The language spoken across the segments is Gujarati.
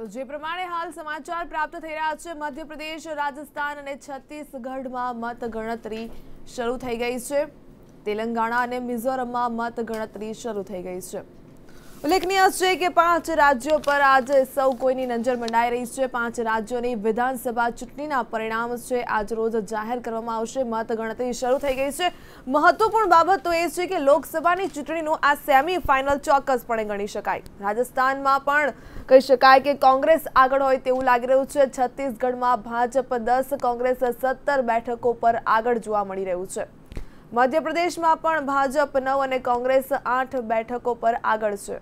તો જે પ્રમાણે હાલ સમાચાર પ્રાપ્ત થઈ રહ્યા છે, મધ્યપ્રદેશ, રાજસ્થાન અને છત્તીસગઢમાં મતગણતરી શરૂ થઈ ગઈ છે. તેલંગાણા અને મિઝોરમમાં મતગણતરી શરૂ થઈ ગઈ છે. ઉલ્લેખનીય છે કે પાંચ રાજ્યો પર આજે સૌ કોઈની નજર મંડાઈ રહી છે. પાંચ રાજ્યોની વિધાનસભા ચૂંટણીના પરિણામ છે. આજ રોજ જાહેર કરવામાં આવશે. મતગણતરી શરૂ થઈ ગઈ છે. મહત્વપૂર્ણ બાબત તો એ છે કે લોકસભાની ચૂંટણીનું આ સેમી ફાઇનલ ચોક્કસપણે ગણી શકાય. રાજસ્થાનમાં પણ કહી શકાય કે કોંગ્રેસ આગળ હોય તેવું લાગી રહ્યું છે. છત્તીસગઢમાં ભાજપ દસ, કોંગ્રેસ સત્તર બેઠકો પર આગળ જોવા મળી રહ્યું છે. મધ્યપ્રદેશમાં પણ ભાજપ નવ અને કોંગ્રેસ આઠ બેઠકો પર આગળ છે.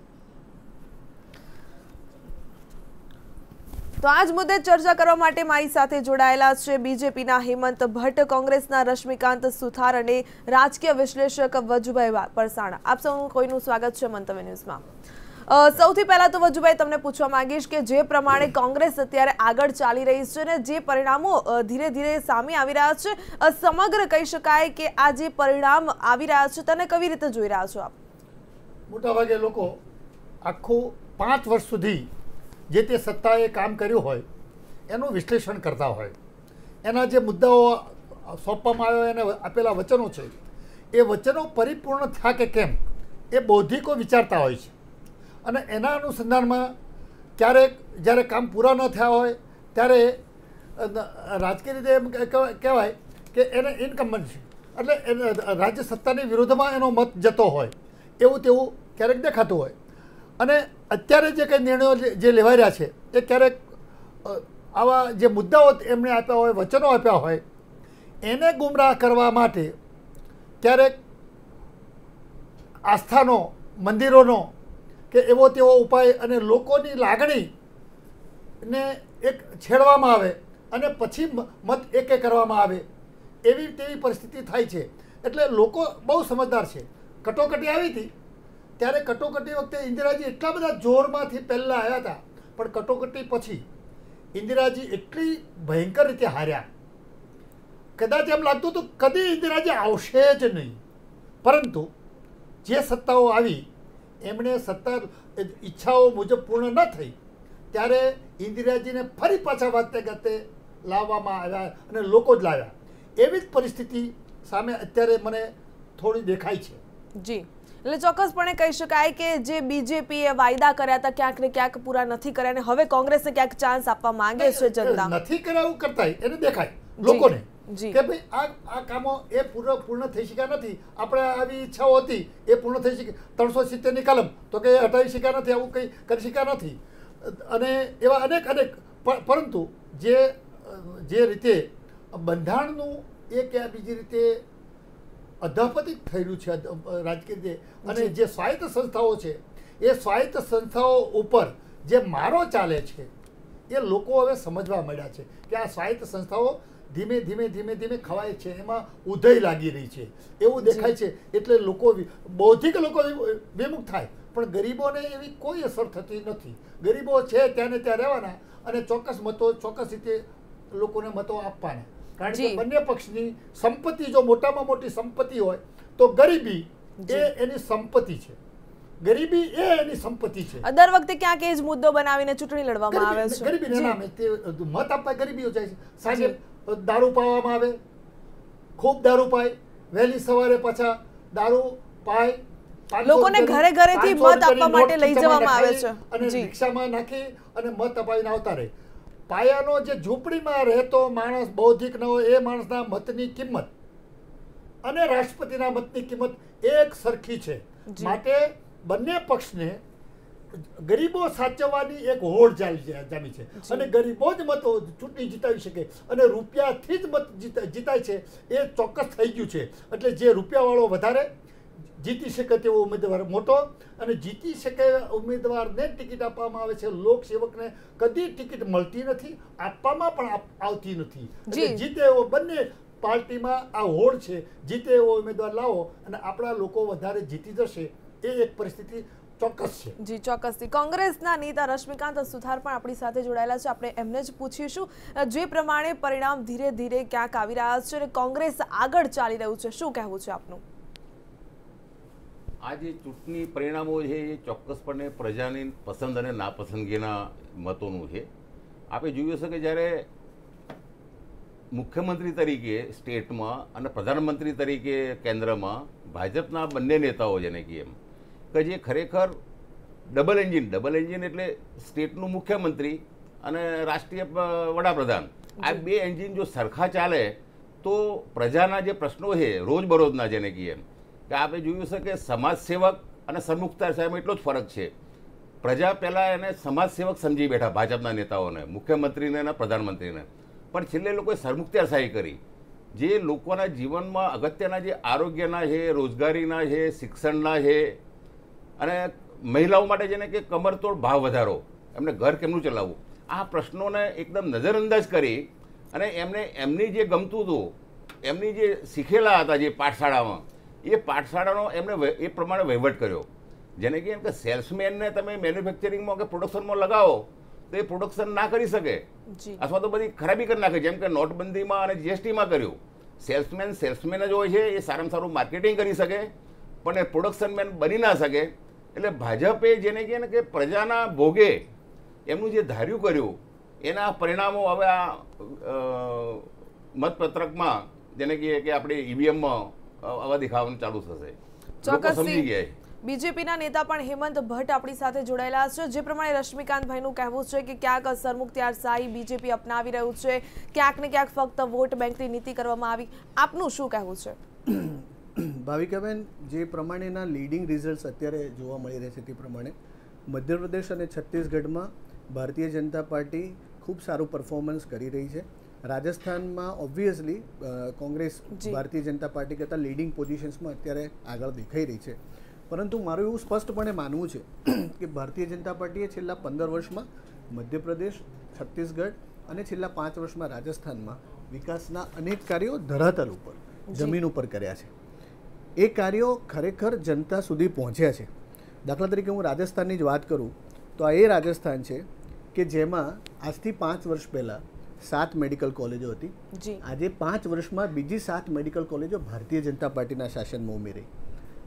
તો આજ મુદ્દે ચર્ચા કરવા માટે મારી સાથે જોડાયેલા છે બીજેપીના હેમંત ભટ્ટ, કોંગ્રેસના રશ્મિકાંત સુથાર અને રાજકીય વિશ્લેષક વજુભાઈ પરસાણા. આપ સૌનું કોઈનું સ્વાગત છે મંતવ્ય ન્યૂઝમાં. સૌથી પહેલા તો વજુભાઈ, તમને પૂછવા માંગીશ કે જે પ્રમાણે કોંગ્રેસ અત્યારે આગળ ચાલી રહી છે અને જે પરિણામો ધીરે ધીરે સામે આવી રહ્યા છે સમગ્ર કહી શકાય કે આ જે પરિણામ આવી રહ્યા છે, તેને કેવી રીતે જોઈ રહ્યા છો આપ? મોટાભાગે લોકો આખું પાંચ વર્ષ સુધી જે તે સત્તાએ કામ કર્યું હોય, એનું વિશ્લેષણ કરતા હોય. એના જે મુદ્દાઓ સોંપવામાં આવ્યો એને આપેલા વચનો છે, એ વચનો પરિપૂર્ણ થયા કે કેમ, એ બૌદ્ધિકો વિચારતા હોય છે. અને એના અનુસંધાનમાં ક્યારેક જ્યારે કામ પૂરા ન થયા હોય, ત્યારે રાજકીય રીતે એમ કહેવાય કે એને ઇનકમ્બન્ટ છે. એટલે રાજ્ય સત્તાની વિરુદ્ધમાં એનો મત જતો હોય, એવું તેવું ક્યારેક દેખાતું હોય. અને અત્યારે જે કંઈ નિર્ણયો જે લેવાઈ રહ્યા છે, એ ક્યારેક આવા જે મુદ્દાઓ એમણે આપ્યા હોય, વચનો આપ્યા હોય, એને ગુમરાહ કરવા માટે ક્યારેક આસ્થાનો, મંદિરોનો કે એવો તેવો ઉપાય અને લોકોની લાગણીને એક છેડવામાં આવે અને પછી મત એકે કરવામાં આવે, એવી તેવી પરિસ્થિતિ થાય છે. એટલે લોકો બહુ સમજદાર છે. કટોકટી આવી હતી ત્યારે કટોકટી વખતે ઇન્દિરાજી એટલા બધા જોરમાંથી પહેલાં આવ્યા હતા, પણ કટોકટી પછી ઇન્દિરાજી એટલી ભયંકર રીતે હાર્યા. કદાચ એમ લાગતું હતું કદી ઇન્દિરાજી આવશે જ નહીં. પરંતુ જે સત્તાઓ આવી, એમણે સત્તા ઈચ્છાઓ મુજબ પૂર્ણ ન થઈ, ત્યારે ઇન્દિરાજીને ફરી પાછા વાતે ગાતે લાવવામાં આવ્યા અને લોકો જ લાવ્યા. એવી જ પરિસ્થિતિ સામે અત્યારે મને થોડી દેખાય છે. જી. એટલે ચોક્કસપણે કહી શકાય કે જે બીજેપીએ વાયદા કર્યા હતા ક્યાંક ને ક્યાંક પૂરા નથી કર્યા અને હવે કોંગ્રેસને ક્યાંક ચાન્સ આપવા માંગે છે જનતા. નથી કર્યા કરતા એને દેખાય લોકોને કે ભાઈ આ આ કામો એ પૂર્ણ પૂર્ણ થઈ શક્યા નથી. આપણે આવી ઈચ્છાઓ હતી એ પૂર્ણ થઈ શકી ત્રણસો સિત્તેરની કલમ તો કે હટાવી શક્યા નથી આવું કંઈ કરી શક્યા નથી. અને એવા અનેક અનેક પરંતુ જે જે રીતે બંધારણનું એ કે બીજી રીતે અધપતિત થયેલું છે રાજકીય રીતે. અને જે. સ્વાયત્ત સંસ્થાઓ છે એ સ્વાયત્ત સંસ્થાઓ ઉપર જે મારો ચાલે છે એ લોકો હવે સમજવા મળ્યા છે કે આ સ્વાયત્ત સંસ્થાઓ ધીમે ધીમે ધીમે ધીમે ખવાય છે. એમાં ઉધઈ લાગી રહી છે. એવું દેખાય છે. એટલે લોકો બૌદ્ધિક લોકો વિમુખ થાય પણ ગરીબોને એવી કોઈ અસર થતી નથી. ગરીબો છે ત્યાં ને ત્યાં રહેવાના અને ચોક્કસ મતો ચોક્કસ રીતે લોકોને મતો આપવાના. કારણ કે બંને પક્ષની સંપત્તિ જો મોટામાં મોટી સંપત્તિ હોય તો ગરીબી એ એની સંપત્તિ છે. ગરીબી એ એની સંપત્તિ છે. દર વખતે ક્યાંક એ જ મુદ્દો બનાવીને ચૂંટણી લડવામાં આવે છે. ગરીબી નામે તે મત આપવા ગરીબી જાય છે. સાંજે દારૂ પાવામાં આવે ખૂબ દારૂ પાય વહેલી સવારે પાછા દારૂ પાય લોકોને ઘરે ઘરેથી મત આપવા માટે લઈ જવામાં આવે છે. અને રિક્ષામાં નાખી અને મત અપાવીને આવતા રહે. પાયાનો જે ઝૂંપડીમાં રહેતો માણસ બૌદ્ધિક ન હોય એ માણસના મતની કિંમત અને રાષ્ટ્રપતિના મતની કિંમત એક સરખી છે. માટે બંને પક્ષને ગરીબો સાચવવાની એક હોડ જામી છે. અને ગરીબો જ મતો ચૂંટણી જીતાવી શકે અને રૂપિયાથી જ મત જીતાય છે એ ચોક્કસ થઈ ગયું છે. એટલે જે રૂપિયાવાળો વધારે જીતી શકે તેવો ઉમેદવાર મોટો અને જીતી શકે ઉમેદવારને ટિકિટ આપવામાં આવે છે. લોકસેવકને કદી ટિકિટ મળતી નથી આપવામાં પણ આવતી નથી. જીતે એવો બંને પાર્ટીમાં આ હોડ છે. જીતે એવો ઉમેદવાર લાવો અને આપણા લોકો વધારે જીતી જશે એ એક પરિસ્થિતિ ચોક્કસ છે. જી ચોક્કસથી કોંગ્રેસના નેતા રશ્મિકાંત સુથાર પણ આપણી સાથે જોડાયેલા છે. આપણે એમને જ પૂછીશું જે પ્રમાણે પરિણામ ધીરે ધીરે ક્યાંક આવી રહ્યા છે અને કોંગ્રેસ આગળ ચાલી રહ્યું છે. શું કહેવું છે આપનું? આ જે ચૂંટણી પરિણામો છે એ ચોક્કસપણે પ્રજાની પસંદ અને નાપસંદગીના મતોનું છે. આપણે જોયું હશે કે જ્યારે મુખ્યમંત્રી તરીકે સ્ટેટમાં અને પ્રધાનમંત્રી તરીકે કેન્દ્રમાં ભાજપના બંને નેતાઓ જેને કે એમ કે જે ખરેખર ડબલ એન્જિન ડબલ એન્જિન એટલે સ્ટેટનું મુખ્યમંત્રી અને રાષ્ટ્રીય વડાપ્રધાન. આ બે એન્જિન જો સરખા ચાલે તો પ્રજાના જે પ્રશ્નો છે રોજબરોજના જેને કહીએ એમ કે આપણે જોયું છે કે સમાજ સેવક અને સન્મુખતા સાહેબ એટલો જ ફરક છે. પ્રજા પહેલાં એને સમાજસેવક સમજી બેઠા ભાજપના નેતાઓને, મુખ્યમંત્રીને અને પ્રધાનમંત્રીને. પણ છેલ્લે લોકોએ સરમુખત્યારશાહી કરી. જે લોકોના જીવનમાં અગત્યના જે આરોગ્યના છે રોજગારીના છે શિક્ષણના છે અને મહિલાઓ માટે જેને કે કમરતોડ ભાવ વધારો, એમને ઘર કેમનું ચલાવવું? આ પ્રશ્નોને એકદમ નજરઅંદાજ કરી અને એમને એમની જે ગમતું હતું, એમની જે શીખેલા હતા જે પાઠશાળામાં એ પાઠશાળાનો એમણે એ પ્રમાણે વહીવટ કર્યો. જેને કે એમ કે સેલ્સમેનને તમે મેન્યુફેક્ચરિંગમાં કે પ્રોડક્શનમાં લગાવો તો એ પ્રોડક્શન ના કરી શકે. અથવા તો બધી ખરાબી કરી નાખે જેમ કે નોટબંધીમાં અને જીએસટીમાં કર્યું. સેલ્સમેન સેલ્સમેન જ હોય છે એ સારામાં સારું માર્કેટિંગ કરી શકે પણ એ પ્રોડક્શન મેન બની ના શકે. એટલે ભાજપે જેને કહે ને કે પ્રજાના ભોગે એમનું જે ધાર્યું કર્યું એના પરિણામો હવે આ મતપત્રકમાં જેને કહીએ કે આપણે ઈવીએમમાં આવા દેખાવાનું ચાલુ થશે. લોકો સમજી ગયા. બીજેપીના નેતા પણ હેમંત ભટ્ટ આપણી સાથે જોડાયેલા છે. જે પ્રમાણે રશ્મિકાંતભાઈનું કહેવું છે કે ક્યાંક સરમુખત્યારશાહી બીજેપી અપનાવી રહ્યું છે. ક્યાંક ને ક્યાંક ફક્ત વોટ બેંકની નીતિ કરવામાં આવી. આપનું શું કહેવું છે? ભાવિકાબેન જે પ્રમાણેના લીડિંગ રિઝલ્ટ્સ અત્યારે જોવા મળી રહે છે તે પ્રમાણે મધ્યપ્રદેશ અને છત્તીસગઢમાં ભારતીય જનતા પાર્ટી ખૂબ સારું પરફોર્મન્સ કરી રહી છે. રાજસ્થાનમાં ઓબ્વિયસલી કોંગ્રેસ ભારતીય જનતા પાર્ટી કરતાં લીડિંગ પોઝિશન્સમાં અત્યારે આગળ દેખાઈ રહી છે. પરંતુ મારું એવું સ્પષ્ટપણે માનવું છે કે ભારતીય જનતા પાર્ટીએ છેલ્લા પંદર વર્ષમાં મધ્યપ્રદેશ છત્તીસગઢ અને છેલ્લા પાંચ વર્ષમાં રાજસ્થાનમાં વિકાસના અનેક કાર્યો ધરાતલ ઉપર જમીન ઉપર કર્યા છે. એ કાર્યો ખરેખર જનતા સુધી પહોંચ્યા છે. દાખલા તરીકે હું રાજસ્થાનની જ વાત કરું તો આ એ રાજસ્થાન છે કે જેમાં આજથી પાંચ વર્ષ પહેલાં સાત મેડિકલ કોલેજો હતી. આજે પાંચ વર્ષમાં બીજી સાત મેડિકલ કોલેજો ભારતીય જનતા પાર્ટીના શાસનમાં ઉમેરી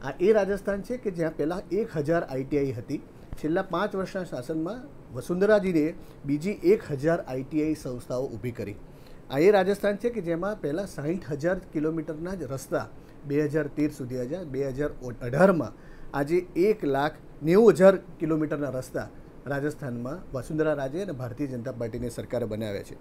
આ એ રાજસ્થાન છે કે જ્યાં પહેલાં એક હજાર આઈટીઆઈ હતી. છેલ્લા પાંચ વર્ષના શાસનમાં વસુંધરાજીએ બીજી એક હજાર આઈટીઆઈ સંસ્થાઓ ઊભી કરી. આ એ રાજસ્થાન છે કે જેમાં પહેલાં સાહીઠ હજાર કિલોમીટરના જ રસ્તા બે હજાર તેર સુધી હજાર બે હજાર અઢારમાં આજે એક લાખ નેવું હજાર કિલોમીટરના રસ્તા રાજસ્થાનમાં વસુંધરા રાજે અને ભારતીય જનતા પાર્ટીની સરકારે બનાવ્યા છે.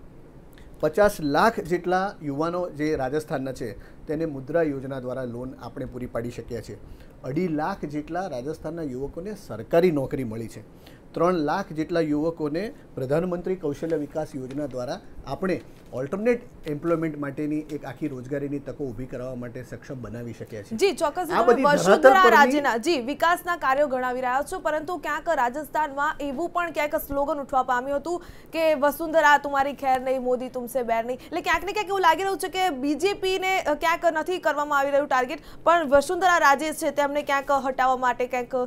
પચાસ લાખ જેટલા યુવાનો જે રાજસ્થાનના છે, તેને મુદ્રા યોજના દ્વારા લોન આપણે પૂરી પાડી શક્યા છીએ. અઢી લાખ જેટલા રાજસ્થાનના યુવકોને સરકારી નોકરી મળી છે. ત્રણ લાખ જેટલા યુવકોને પ્રધાનમંત્રી કૌશલ્ય વિકાસ યોજના દ્વારા આપણે ઓલ્ટરનેટ એમ્પ્લોયમેન્ટ માટેની એક આખી રોજગારીની તકો ઊભી કરવા માટે સક્ષમ બનાવી શક્યા છે જી ચોક્કસ. વસુંધરા રાજ્યના જી વિકાસના કાર્યો ગણાવી રહ્યા છો પરંતુ ક્યાંક રાજસ્થાનમાં એવું પણ ક્યાંક સ્લોગન ઉઠવા પામ્યું હતું કે વસુંધરા તુમારી ખેર નહીં મોદી તુમસે બેર નહીં. એટલે ક્યાંક ને ક્યાંક એવું લાગી રહ્યું છે કે બીજેપીને ક્યાંક નથી કરવામાં આવી રહ્યું ટાર્ગેટ પણ વસુંધરા રાજે છે તેમને ક્યાંક હટાવવા માટે ક્યાંક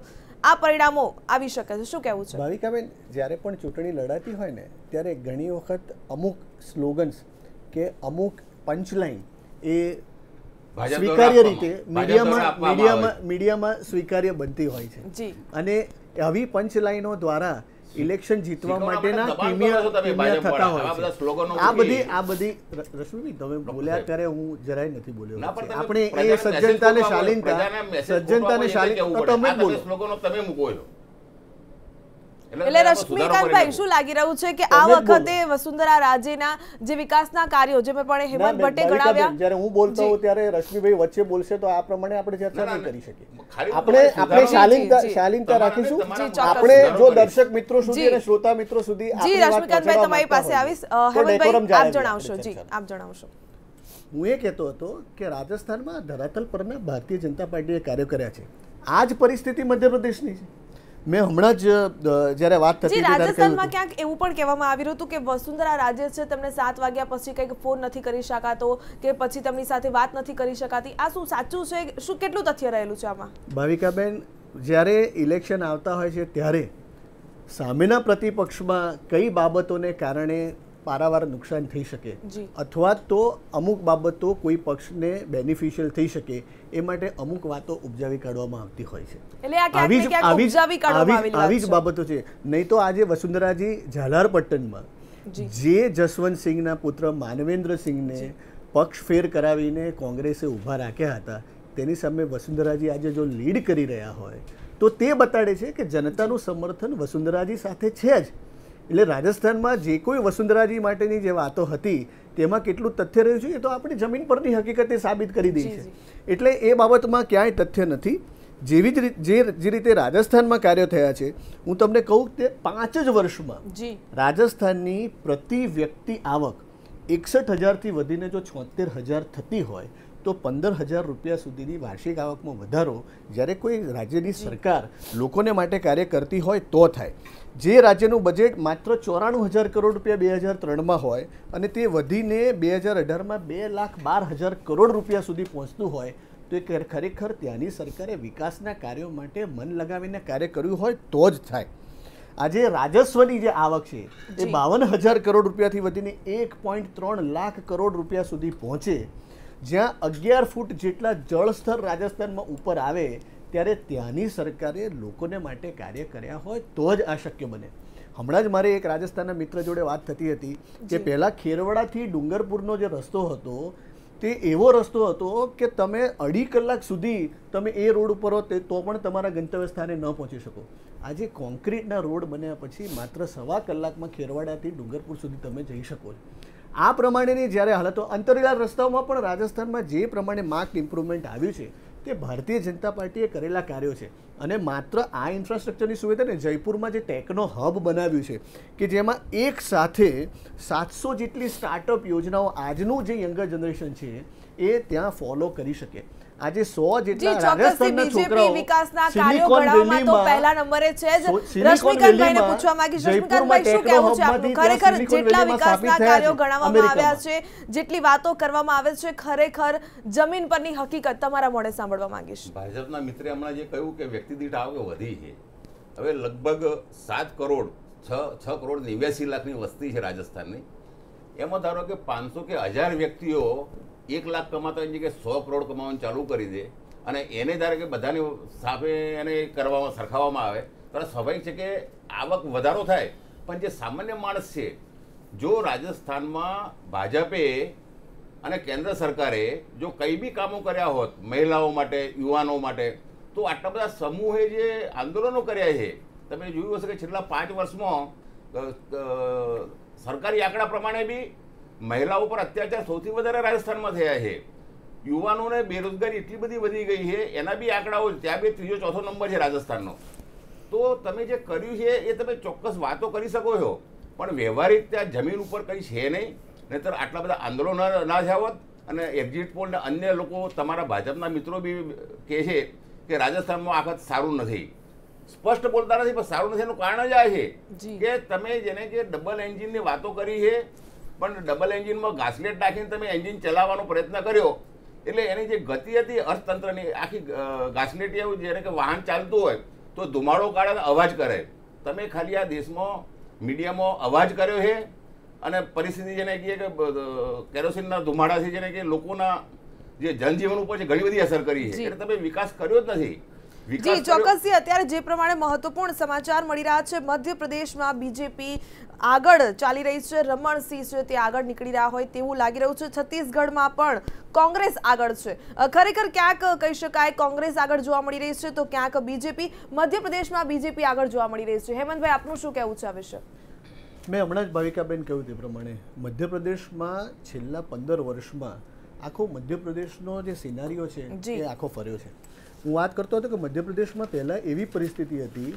આ પરિણામો આવી શકે છે. શું કહેવું છે? ભાવિકાબેન જ્યારે પણ ચૂંટણી લડાતી હોય ને ત્યારે ઘણી વખત અમુક સ્લોગન્સ કે અમુક પંચલાઈન એ સ્વીકાર્ય રીતે મીડિયામાં મીડિયામાં મીડિયામાં સ્વીકાર્ય બનતી હોય છે. અને આવી પંચલાઈનો દ્વારા ઇલેક્શન જીતવા માટેના કિમિયા થતા હોય આ બધી આ બધી રશ્મિભાઈ તમે બોલ્યા. ત્યારે હું જરાય નથી બોલ્યો. પણ આપણે એ સજ્જનતાને. શાલીનતા સજ્જનતાને શાલીન તમે બોલો. સ્લોગનો તમે મૂકો એટલે રશ્મિકાંતભાઈ શું લાગી રહ્યું છે કે આ વખતે વસુંધરા રાજેના જે વિકાસના કાર્યો જે મેં પણ હેમંત ભટ્ટે ગણાવ્યા. જ્યારે હું બોલતો હોઉં ત્યારે રશ્મિભાઈ વચ્ચે બોલશે તો આ પ્રમાણે આપણે ચર્ચા નહીં કરી શકીએ. આપણે આપણે શાલીનતા. શાલીનતા રાખીશું. આપણે જો દર્શક મિત્રો સુધી અને શ્રોતા મિત્રો સુધી જી રશ્મિકાંતભાઈ તમારી પાસે આવીશ. હેમંતભાઈ આપ જણાવશો. જી આપ જણાવશો. હું એ કહેતો હતો કે રાજસ્થાનમાં ધરાતલ પરના ભારતીય જનતા પાર્ટીએ કાર્ય કર્યા છે. આ જ પરિસ્થિતિ મધ્યપ્રદેશની છે. મેં હમણાં જ જ્યારે વાત થતી હતી રાજસ્થાનમાં ક્યાંક એવું પણ કહેવામાં આવી રહ્યું હતું કે વસુંધરા રાજે છે તેમને સાત વાગ્યા પછી કંઈક ફોન નથી કરી શકાતો કે પછી તેમની સાથે વાત નથી કરી શકાતી. આ શું સાચું છે? શું કેટલું તથ્ય રહેલું છે આમાં? ભાવિકાબેન જ્યારે ઇલેક્શન આવતા હોય છે ત્યારે સામેના પ્રતિપક્ષમાં કઈ બાબતોને કારણે પારાવાર નુકસાન થઈ શકે અથવા તો અમુક બાબતો કોઈ પક્ષને બેનિફિશિયલ થઈ શકે એ માટે અમુક વાતો ઉપજાવી કાઢવામાં આવતી હોય છે. આવી જ. બાબતો છે. નહીં તો આજે વસુંધરાજી ઝાલાર પટ્ટનમાં જે જસવંતસિંહના પુત્ર માનવેન્દ્રસિંહને પક્ષ ફેર કરાવીને કોંગ્રેસે ઊભા રાખ્યા હતા તેની સામે વસુંધરાજી આજે જો લીડ કરી રહ્યા હોય તો તે બતાડે છે કે જનતાનું સમર્થન વસુંધરાજી સાથે છે જ. એટલે રાજસ્થાનમાં જે કોઈ વસુંધરાજી માટેની જે વાતો હતી તેમાં કેટલું તથ્ય રહ્યું છે એ તો આપણી જમીન પરની હકીકતે સાબિત કરી દઈ છે. એટલે એ બાબતમાં ક્યાંય તથ્ય નથી. જેવી જ રીત જે રીતે રાજસ્થાનમાં કાર્યો થયા છે હું તમને કહું કે પાંચ જ વર્ષમાં રાજસ્થાનની પ્રતિ વ્યક્તિ આવક એકસઠ હજારથી વધીને જો છોતેર હજાર થતી હોય તો પંદર હજાર રૂપિયા સુધીની વાર્ષિક આવકમાં વધારો જ્યારે કોઈ રાજ્યની સરકાર લોકોને માટે કાર્ય કરતી હોય તો થાય. જે રાજ્યનું બજેટ માત્ર ચોરાણું હજાર કરોડ રૂપિયા બે હજાર ત્રણમાં હોય અને તે વધીને બે હજાર અઢારમાં બે લાખ બાર હજાર કરોડ રૂપિયા સુધી પહોંચતું હોય તો એ ખરેખર ત્યાંની સરકારે વિકાસના કાર્યો માટે મન લગાવીને કાર્ય કર્યું હોય તો જ થાય. આજે રાજસ્વની જે આવક છે એ બાવન હજાર કરોડ રૂપિયાથી વધીને એક પોઈન્ટ ત્રણ લાખ કરોડ રૂપિયા સુધી પહોંચે. જ્યાં અગિયાર ફૂટ જેટલા જળસ્તર રાજસ્થાનમાં ઉપર આવે ત્યારે ત્યાંની સરકારે લોકોને માટે કાર્ય કર્યા હોય તો જ આ શક્ય બને. હમણાં જ મારે એક રાજસ્થાનના મિત્ર જોડે વાત થતી હતી કે. પહેલાં ખેરવાડાથી ડુંગરપુરનો જે રસ્તો હતો તે એવો રસ્તો હતો કે તમે અઢી કલાક સુધી તમે એ રોડ ઉપર હો તે તો પણ તમારા ગંતવ્ય સ્થાને ન પહોંચી શકો. આજે કોન્ક્રીટના રોડ બન્યા પછી માત્ર સવા કલાકમાં ખેરવાડાથી ડુંગરપુર સુધી તમે જઈ શકો છો. આ પ્રમાણેની જ્યારે હાલતો અંતરિયાળ રસ્તાઓમાં પણ રાજસ્થાનમાં જે પ્રમાણે માર્ક ઇમ્પ્રુવમેન્ટ આવ્યું છે તે ભારતીય જનતા પાર્ટીએ કરેલા કાર્યો છે. અને માત્ર આ ઇન્ફ્રાસ્ટ્રક્ચરની સુવિધા ને જયપુરમાં જે ટેકનો હબ બનાવ્યું છે, કે જેમાં એક સાથે સાતસો જેટલી સ્ટાર્ટઅપ યોજનાઓ આજનું જે યંગર જનરેશન છે, એ ત્યાં ફોલો કરી શકે. આજે સો જેટલા રાજસ્થાનના છોકરાઓ વિકાસના કાર્યો ઘડાવવામાં તો પહેલા નંબરે છે જ. રશ્મિકાંતભાઈને પૂછવા માંગી રશ્મિકાંતભાઈ શું કહેવું છે આપનું? ખરેખર જેટલા વિકાસના કાર્યો ગણાવવામાં આવ્યા છે જેટલી વાતો કરવામાં આવે છે ખરેખર જમીન પરની હકીકત તમારા મોડે સાંભળવા માંગીશ. ભાજપના મિત્રે હમણાં જે કહ્યું કે વ્યક્તિ દીઠ આવક વધી છે. હવે લગભગ સાત કરોડ છ છ કરોડ નેવ્યાસી લાખની વસ્તી છે રાજસ્થાનની. એમાં ધારો કે પાંચસો કે હજાર વ્યક્તિઓ એક લાખ કમાતા હોય કે સો કરોડ કમાવાનું ચાલુ કરી દે અને એને ધારે કે બધાની સામે એને કરવામાં, સરખાવવામાં આવે, તો સ્વાભાવિક છે કે આવક વધારો થાય. પણ જે સામાન્ય માણસ છે, જો રાજસ્થાનમાં ભાજપે અને કેન્દ્ર સરકારે જો કંઈ બી કામો કર્યા હોત, મહિલાઓ માટે, યુવાનો માટે, તો આટલા બધા સમૂહે જે આંદોલનો કર્યા છે, તમે જોયું હશે કે છેલ્લા પાંચ વર્ષમાં સરકારી આંકડા પ્રમાણે બી મહિલાઓ પર અત્યાચાર સૌથી વધારે રાજસ્થાનમાં થયા છે. યુવાનોને બેરોજગારી એટલી બધી વધી ગઈ છે એના બી આંકડાઓ ત્યાં બી ત્રીજો ચોથો નંબર છે રાજસ્થાનનો. તો તમે જે કર્યું છે એ તમે ચોક્કસ વાતો કરી શકો છો. પણ વ્યવહારિક ત્યાં જમીન ઉપર કંઈ છે નહીં નહીતર આટલા બધા આંદોલનો ના થયા અને એક્ઝિટ પોલ ને અન્ય લોકો તમારા ભાજપના મિત્રો બી કહે છે કે રાજસ્થાનમાં આખત સારું નથી. સ્પષ્ટ બોલતા નથી પણ સારું નથી એનું કારણ જ આ છે કે તમે જેને કે ડબલ એન્જિનની વાતો કરી છે પણ ડબલ એન્જિનમાં ઘાસલેટ નાખીને તમે એન્જિન ચલાવવાનો પ્રયત્ન કર્યો એટલે એની જે ગતિ હતી અર્થતંત્રની આખી ઘાસલેટી એવું જેને કે વાહન ચાલતું હોય તો ધુમાડો કાઢે અવાજ કરે. તમે ખાલી આ દેશમાં મીડિયામાં અવાજ કર્યો છે અને પરિસ્થિતિ જેને કહીએ કે કેરોસીનના ધુમાડાથી જેને કે લોકોના જે જનજીવન ઉપર છે ઘણી બધી અસર કરી છે. એટલે તમે વિકાસ કર્યો જ નથી. જી ચોક્કસથી અત્યારે જે પ્રમાણે મહત્વપૂર્ણ સમાચાર મળી રહ્યા છે મધ્યપ્રદેશમાં બીજેપી આગળ ચાલી રહી છે રમણસિંહ છે તે આગળ નીકળી રહ્યા હોય તેવું લાગી રહ્યું છે. છત્તીસગઢમાં પણ કોંગ્રેસ આગળ છે. ખરેખર ક્યાંક કહી શકાય કોંગ્રેસ આગળ જોવા મળી રહી છે તો ક્યાંક બીજેપી મધ્યપ્રદેશમાં બીજેપી આગળ જોવા મળી રહી છે. હેમંતભાઈ આપનું શું કહેવું છે આ વિશે? મેં હમણાં જ ભાવિકાબેન કહ્યું તે પ્રમાણે મધ્યપ્રદેશમાં છેલ્લા પંદર વર્ષમાં આખો મધ્યપ્રદેશનો જે સિનારીઓ છે જી. એ આખો ફર્યો છે. હું વાત કરતો હતો કે મધ્યપ્રદેશમાં પહેલાં એવી પરિસ્થિતિ હતી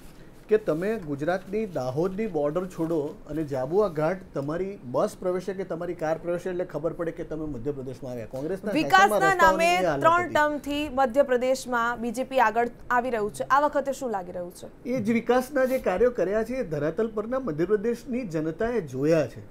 કે તમે ગુજરાતની દાહોદની બોર્ડર છોડો અને જાબુઆ ઘાટ તમારી બસ પ્રવેશે કે તમારી કાર પ્રવેશે એટલે ખબર પડે કે તમે મધ્યપ્રદેશમાં આવ્યા. કોંગ્રેસના વિકાસના નામે ત્રણ ટર્મથી મધ્યપ્રદેશમાં બીજેપી આગળ આવી રહ્યું છે. આ વખતે શું લાગી રહ્યું છે? એ જ વિકાસના જે કાર્યો કર્યા છે એ ધરાતલ પરના મધ્યપ્રદેશની જનતાએ જોયા છે.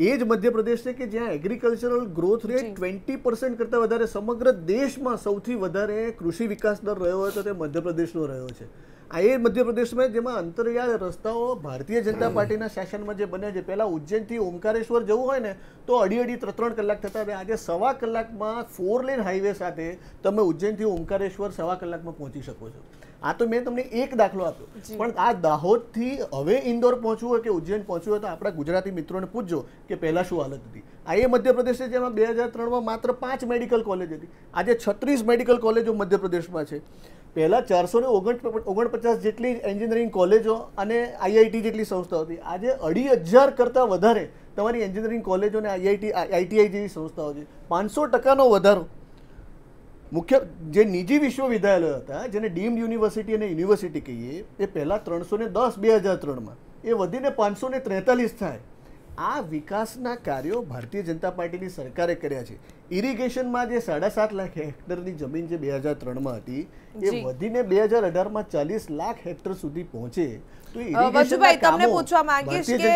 એ જ મધ્યપ્રદેશ છે કે જ્યાં agricultural growth rate. Twenty percent કરતાં વધારે સમગ્ર દેશમાં સૌથી વધારે કૃષિ વિકાસ દર રહ્યો હોય તો તે મધ્યપ્રદેશનો રહ્યો છે. આ એ મધ્યપ્રદેશમાં જેમાં અંતરિયાળ રસ્તાઓ ભારતીય જનતા પાર્ટીના શાસનમાં જે બન્યા છે પહેલાં ઉજ્જૈનથી ઓમકારેશ્વર જવું હોય ને તો અઢી અઢી ત્રણ ત્રણ કલાક થતા હતા આજે સવા કલાકમાં ફોર લેન હાઈવે સાથે તમે ઉજ્જૈનથી ઓમકારેશ્વર સવા કલાકમાં પહોંચી શકો છો. આ તો મેં તમને એક દાખલો આપ્યો. પણ આ દાહોદથી હવે ઇન્દોર પહોંચવું હોય કે ઉજ્જૈન પહોંચવું હોય તો આપણા ગુજરાતી મિત્રોને પૂછજો કે પહેલાં શું હાલત હતી. આ એ મધ્યપ્રદેશ છે જેમાં બે હજાર ત્રણમાં માત્ર પાંચ મેડિકલ કોલેજ હતી. આજે છત્રીસ મેડિકલ કોલેજો મધ્યપ્રદેશમાં છે. પહેલાં ચારસો ને ઓગણ ઓગણપચાસ જેટલી એન્જિનિયરિંગ કોલેજો અને આઈઆઈટી જેટલી સંસ્થાઓ હતી. આજે અઢી હજાર કરતાં વધારે તમારી એન્જિનિયરિંગ કોલેજો અને આઈઆઈટી આઈટીઆઈ જેવી સંસ્થાઓ છે. પાંચસો ટકાનો વધારો મુખ્ય જે નિજી વિશ્વવિદ્યાલયો હતા જેને ડીમ્ડ યુનિવર્સિટી અને યુનિવર્સિટી કહીએ એ પહેલાં ત્રણસો ને દસ બે હજાર ત્રણમાં એ વધીને પાંચસો ને ત્રેતાલીસ થાય. આ વિકાસના કાર્યો ભારતીય જનતા પાર્ટીની સરકારે કર્યા છે. ઇરિગેશનમાં જે સાડા સાત લાખ હેક્ટરની જમીન જે બે હજાર ત્રણમાં હતી એ વધીને બે હજાર અઢારમાં ચાલીસ લાખ હેક્ટર સુધી પહોંચે. તો વજુભાઈ તમને પૂછવા માંગીશ કે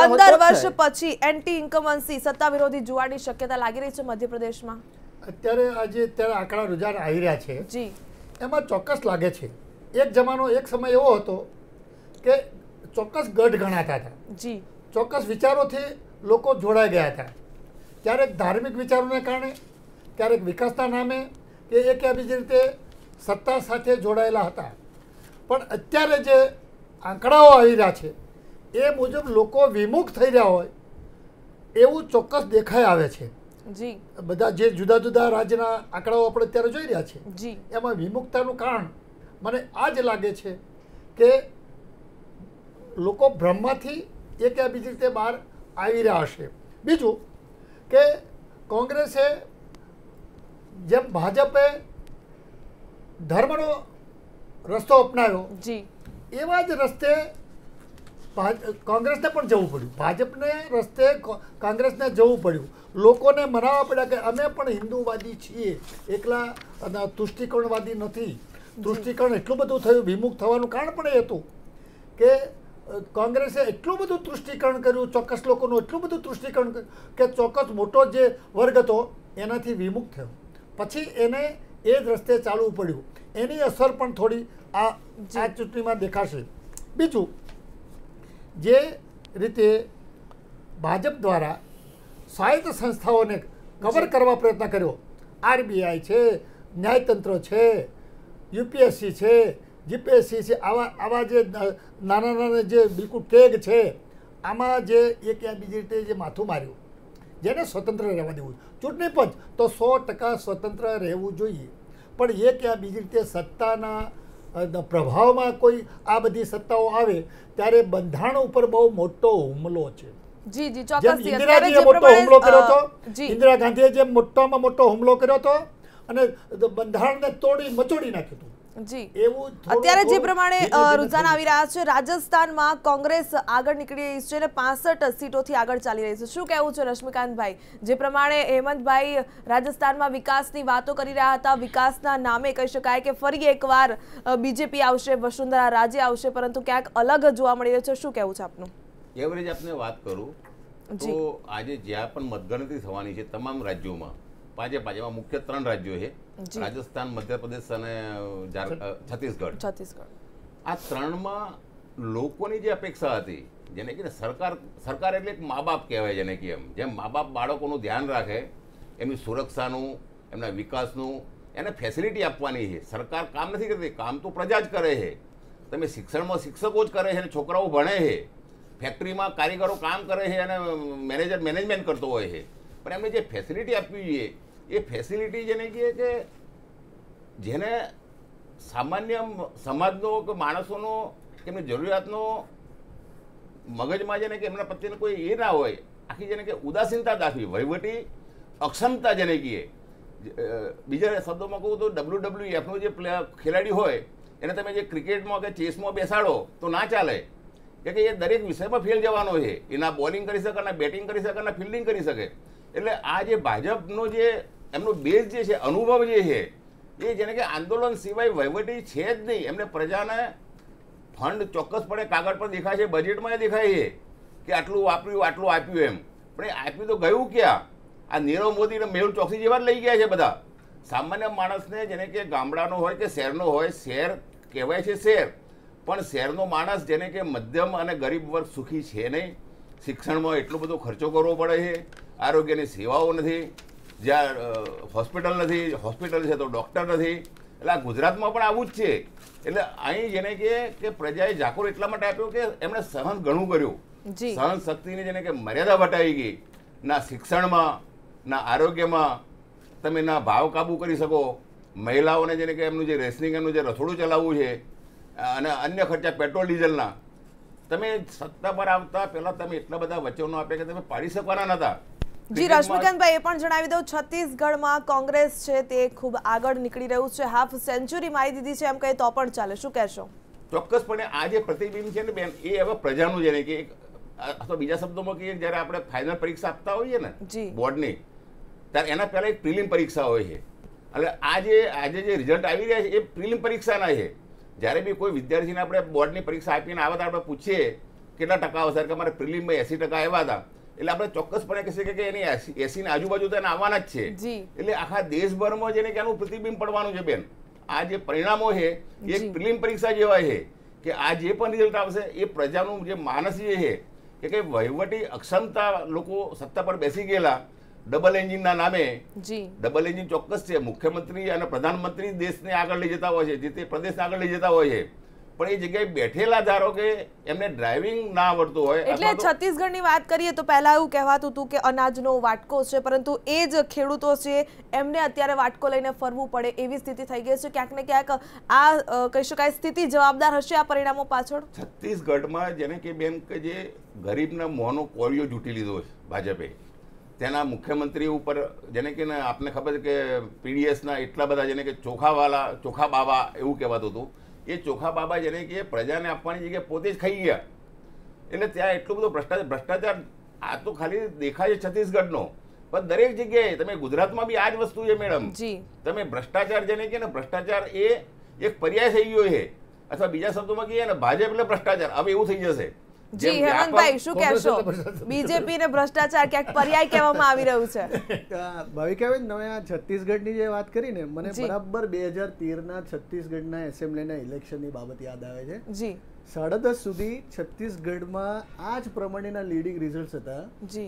પંદર વર્ષ પછી એન્ટી ઇન્કમન્સી સત્તા વિરોધી જોવાની શક્યતા લાગી રહી છે મધ્યપ્રદેશમાં? અત્યારે આજે અત્યારે આંકડા રુઝાન આવી રહ્યા છે જી. એમાં ચોક્કસ લાગે છે. એક જમાનો એક સમય એવો હતો કે ચોક્કસ ગઢ ગણાતા હતા. જી. ચોક્કસ વિચારોથી લોકો જોડાઈ ગયા હતા. ક્યારેક ધાર્મિક વિચારોને કારણે ક્યારેક વિકાસના નામે કે એક કે બીજી રીતે સત્તા સાથે જોડાયેલા હતા. પણ અત્યારે જે આંકડાઓ આવી રહ્યા છે એ મુજબ લોકો વિમુખ થઈ રહ્યા હોય એવું ચોક્કસ દેખાઈ આવે છે. જી. બધા જે જુદા જુદા રાજ્યના આંકડાઓ આપણે અત્યારે જોઈ રહ્યા છે જી. એમાં વિમુખતાનું કારણ મને આ જ લાગે છે કે લોકો ભ્રમમાંથી એક યા બીજી રીતે બહાર આવી રહ્યા હશે બીજું કે કોંગ્રેસે જેમ ભાજપે ધર્મનો રસ્તો અપનાવ્યો જી. એવા જ રસ્તે કોંગ્રેસને પણ જવું પડ્યું. ભાજપને રસ્તે કોંગ્રેસને જવું પડ્યું. લોકોને મનાવવા પડ્યા કે અમે પણ હિન્દુવાદી છીએ. એકલા અને તુષ્ટિકરણવાદી નથી. તુષ્ટિકરણ એટલું બધું થયું વિમુખ થવાનું કારણ પણ એ હતું કે કોંગ્રેસે એટલું બધું તુષ્ટિકરણ કર્યું ચોક્કસ લોકોનું એટલું બધું તુષ્ટિકરણ કર્યું કે ચોક્કસ મોટો જે વર્ગ હતો એનાથી વિમુખ થયો. પછી એને એ જ રસ્તે ચાલવું પડ્યું. એની અસર પણ થોડી આ આ ચૂંટણીમાં દેખાશે. બીજું જે રીતે ભાજપ દ્વારા સ્વાયત્ત સંસ્થાઓને કવર કરવા પ્રયત્ન કર્યો. આરબીઆઈ છે ન્યાયતંત્ર છે યુપીએસસી છે જીપીએસસી છે આવા આવા જે નાના નાના જે બિલકુલ ટેગ છે આમાં જે એક યા બીજી રીતે જે માથું માર્યું જેને સ્વતંત્ર રહેવા દેવું. ચૂંટણી પંચ તો સો ટકા સ્વતંત્ર રહેવું જોઈએ. પણ એક યા બીજી રીતે સત્તાના પ્રભાવમાં કોઈ આ બધી સત્તાઓ આવે ત્યારે બંધારણ ઉપર બહુ મોટો હુમલો છે. જી જી ચોક્કસ ઇન્દિરાજીએ મોટો હુમલો કર્યો હતો જી. ઇન્દિરા ગાંધીએ જેમ મોટામાં મોટો હુમલો કર્યો હતો અને બંધારણને તોડી મચોડી નાખ્યું હતું. જી. અત્યારે જે પ્રમાણે રુઝાન આવી રહ્યા છે રાજસ્થાનમાં કોંગ્રેસ આગળ નીકળી રહી છે અને પાસઠ સીટોથી આગળ ચાલી રહી છે. શું કહેવું છે રશ્મિકાંતભાઈ? જે પ્રમાણે હેમંતભાઈ રાજસ્થાનમાં વિકાસની વાતો કરી રહ્યા હતા. વિકાસના નામે કહી શકાય કે ફરી એકવાર બીજેપી આવશે વસુંધરા રાજે આવશે પરંતુ ક્યાંક અલગ જોવા મળી રહ્યો છે. શું કહેવું છે આપનું? એવરેજ આપને વાત કરું જી. તો આજે જ્યાં પણ મતગણતરી થવાની છે તમામ રાજ્યોમાં પાંચે પાંચ એમાં મુખ્ય ત્રણ રાજ્યો છે. રાજસ્થાન મધ્યપ્રદેશ અને છત્તીસગઢ. છત્તીસગઢ. આ ત્રણમાં લોકોની જે અપેક્ષા હતી જેને કે સરકાર સરકાર એટલે એક મા બાપ કહેવાય જેને કે એમ. જેમ મા બાપ બાળકોનું ધ્યાન રાખે એમની સુરક્ષાનું એમના વિકાસનું એને ફેસિલિટી આપવાની છે. સરકાર કામ નથી કરતી કામ તો પ્રજા જ કરે છે. તમે શિક્ષણમાં શિક્ષકો જ કરે છે અને છોકરાઓ ભણે છે. ફેક્ટરીમાં કારીગરો કામ કરે છે અને મેનેજર મેનેજમેન્ટ કરતો હોય છે. પણ એમને જે ફેસિલિટી આપવી જોઈએ, એ ફેસિલિટી જેને કહે કે જેને સામાન્ય સમાજનો કે માણસોનો એમની જરૂરિયાતનો મગજમાં જેને કે એમના પ્રત્યેનો કોઈ એ ના હોય, આખી જેને કે ઉદાસીનતા દાખવી, વહીવટી અક્ષમતા જેને કહીએ બીજા શબ્દોમાં કહું તો ડબલ્યુ ડબલ્યુ એફનો જે ખેલાડી હોય, એને તમે જે ક્રિકેટમાં કે ચેસમાં બેસાડો, તો ના ચાલે. કે એ દરેક વિષયમાં ફેલ જવાનો છે. એના બોલિંગ કરી શકે, ના બેટિંગ કરી શકે, ના ફિલ્ડિંગ કરી શકે. એટલે આ જે ભાજપનો જે એમનો બેઝ જે છે, અનુભવ જે છે, એ જેને કે આંદોલન સિવાય વહીવટી છે જ નહીં. એમને પ્રજાને ફંડ ચોક્કસપણે કાગળ પર દેખાય છે બજેટમાં એ દેખાય છે કે આટલું વાપર્યું, આટલું આપ્યું એમ. પણ એ આપ્યું તો ગયું ક્યાં? આ નીરવ મોદી અને મેહુલ ચોકસી જેવા જ લઈ ગયા છે બધા. સામાન્ય માણસને જેને કે ગામડાનો હોય કે શહેરનો હોય, શહેર કહેવાય છે શહેર. પણ શહેરનો માણસ જેને કે મધ્યમ અને ગરીબ વર્ગ સુખી છે નહીં. શિક્ષણમાં એટલો બધો ખર્ચો કરવો પડે છે. આરોગ્યની સેવાઓ નથી જ્યાં હોસ્પિટલ નથી હોસ્પિટલ છે તો ડૉક્ટર નથી. એટલે આ ગુજરાતમાં પણ આવું જ છે. એટલે અહીં જેને કે કે પ્રજાએ જાકોર એટલા માટે આપ્યો કે એમણે સહન ઘણું કર્યું. જી. સહન શક્તિની જેને કે મર્યાદા વટાવી ગઈ. ના શિક્ષણમાં ના આરોગ્યમાં તમે ના ભાવ કાબુ કરી શકો. મહિલાઓને જેને કે એમનું જે રેસનિંગ એમનું જે રસોડું ચલાવવું છે અને અન્ય ખર્ચા પેટ્રોલ ડીઝલના. તમે સત્તા પર આવતા પહેલાં તમે એટલા બધા વચનો આપ્યા કે તમે પાડી શકવાના નતા જી રશ્મિકાંતભાઈ એ પણ જણાવી દઉં છત્તીસગઢમાં કોંગ્રેસ છે તે ખૂબ આગળ નીકળી રહ્યું છે. હાફ સેન્ચુરી મારી દીધી છે એમ કહે તો પણ ચાલે. શું કહેશો? ચોક્કસપણે આ જે પ્રતિબિંબ છે ને બેન એ હવે પ્રજાનું જેને કે અથવા બીજા શબ્દોમાં કહીએ જ્યારે આપણે ફાઇનલ પરીક્ષા આપતા હોઈએ ને. બોર્ડની ત્યારે એના પહેલાં એક પ્રિલિમ પરીક્ષા હોય છે. એટલે આ જે આજે જે રિઝલ્ટ આવી રહ્યા છે એ પ્રિલિમ પરીક્ષાના છે. જ્યારે બી કોઈ વિદ્યાર્થીને આપણે બોર્ડની પરીક્ષા આપીને આવતા આપણે પૂછીએ કેટલા ટકા આવશે કે અમારે પ્રિલિમમાં એંસી ટકા આવ્યા હતા એટલે આપણે ચોક્કસપણે કહીએ કે એની એસી ની આજુબાજુ તો એને આવવાના જ છે. એટલે આખા દેશભરમાં જેને કે આનું પ્રતિબિંબ પડવાનું છે બેન. આ જે પરિણામો છે એ. એક પ્રિલિમ પરીક્ષા જેવા છે કે આ જે પણ રિઝલ્ટ આવશે એ પ્રજાનું જે માનસ જે છે કે કે વહીવટી અક્ષમતા લોકો સત્તા પર બેસી ગયેલા ડબલ એન્જિનના નામે ડબલ એન્જિન ચોક્કસ છે. મુખ્યમંત્રી અને પ્રધાનમંત્રી દેશને આગળ લઈ જતા હોય છે. જે તે પ્રદેશને આગળ લઈ જતા હોય છે. પણ એ જગ્યાએ બેઠેલા ધારો કે એમને ડ્રાઇવિંગ ના આવડતું હોય એટલે છત્તીસગઢની વાત કરીએ તો પહેલા એવું કહેવાતું હતું કે અનાજનો વાટકો છે પરંતુ એ જ ખેડૂતો છે એમને અત્યારે વાટકો લઈને ફરવું પડે એવી સ્થિતિ થઈ ગઈ છે. ક્યાંક ને ક્યાંક આ કહી શકાય સ્થિતિ જવાબદાર હશે આ પરિણામો પાછળ? છત્તીસગઢમાં જેને કે બેન કે જે ગરીબના મોંનો કોળિયો જૂટી લીધો છે ભાજપે તેના મુખ્યમંત્રી ઉપર જેને કે ને આપને ખબર છે કે પીડીએસના એટલા બધા જેને કે ચોખાવાલા ચોખા બાવા એવું કહેવાતું હતું એ ચોખા બાબા જેને કે પ્રજાને આપવાની જગ્યાએ પોતે જ ખાઈ ગયા. એટલે ત્યાં એટલો બધો ભ્રષ્ટાચાર ભ્રષ્ટાચાર આ તો ખાલી દેખાય છે છત્તીસગઢનો. પણ દરેક જગ્યાએ તમે ગુજરાતમાં બી આ જ વસ્તુ છે મેડમ. તમે ભ્રષ્ટાચાર જેને કે ને ભ્રષ્ટાચાર એ એક પર્યાય થઈ ગયો છે. અથવા બીજા શબ્દોમાં કહીએ ને ભાજપ એટલે ભ્રષ્ટાચાર. હવે એવું થઈ જશે. જી હેમંતભાઈ શું કહેશો? બીજેપી ને ભ્રષ્ટાચાર ક્યાંક પર્યાય કહેવામાં આવી રહ્યું છે. ભાવિકાબેન તમે આ છત્તીસગઢની જે વાત કરી ને મને બરાબર બે હજાર તેરના છત્તીસગઢના એસેમ્બલીના ઇલેક્શનની બાબત યાદ આવે છે. જી. સાડા દસ સુધી છત્તીસગઢમાં આ જ પ્રમાણેના લીડિંગ રિઝલ્ટ હતા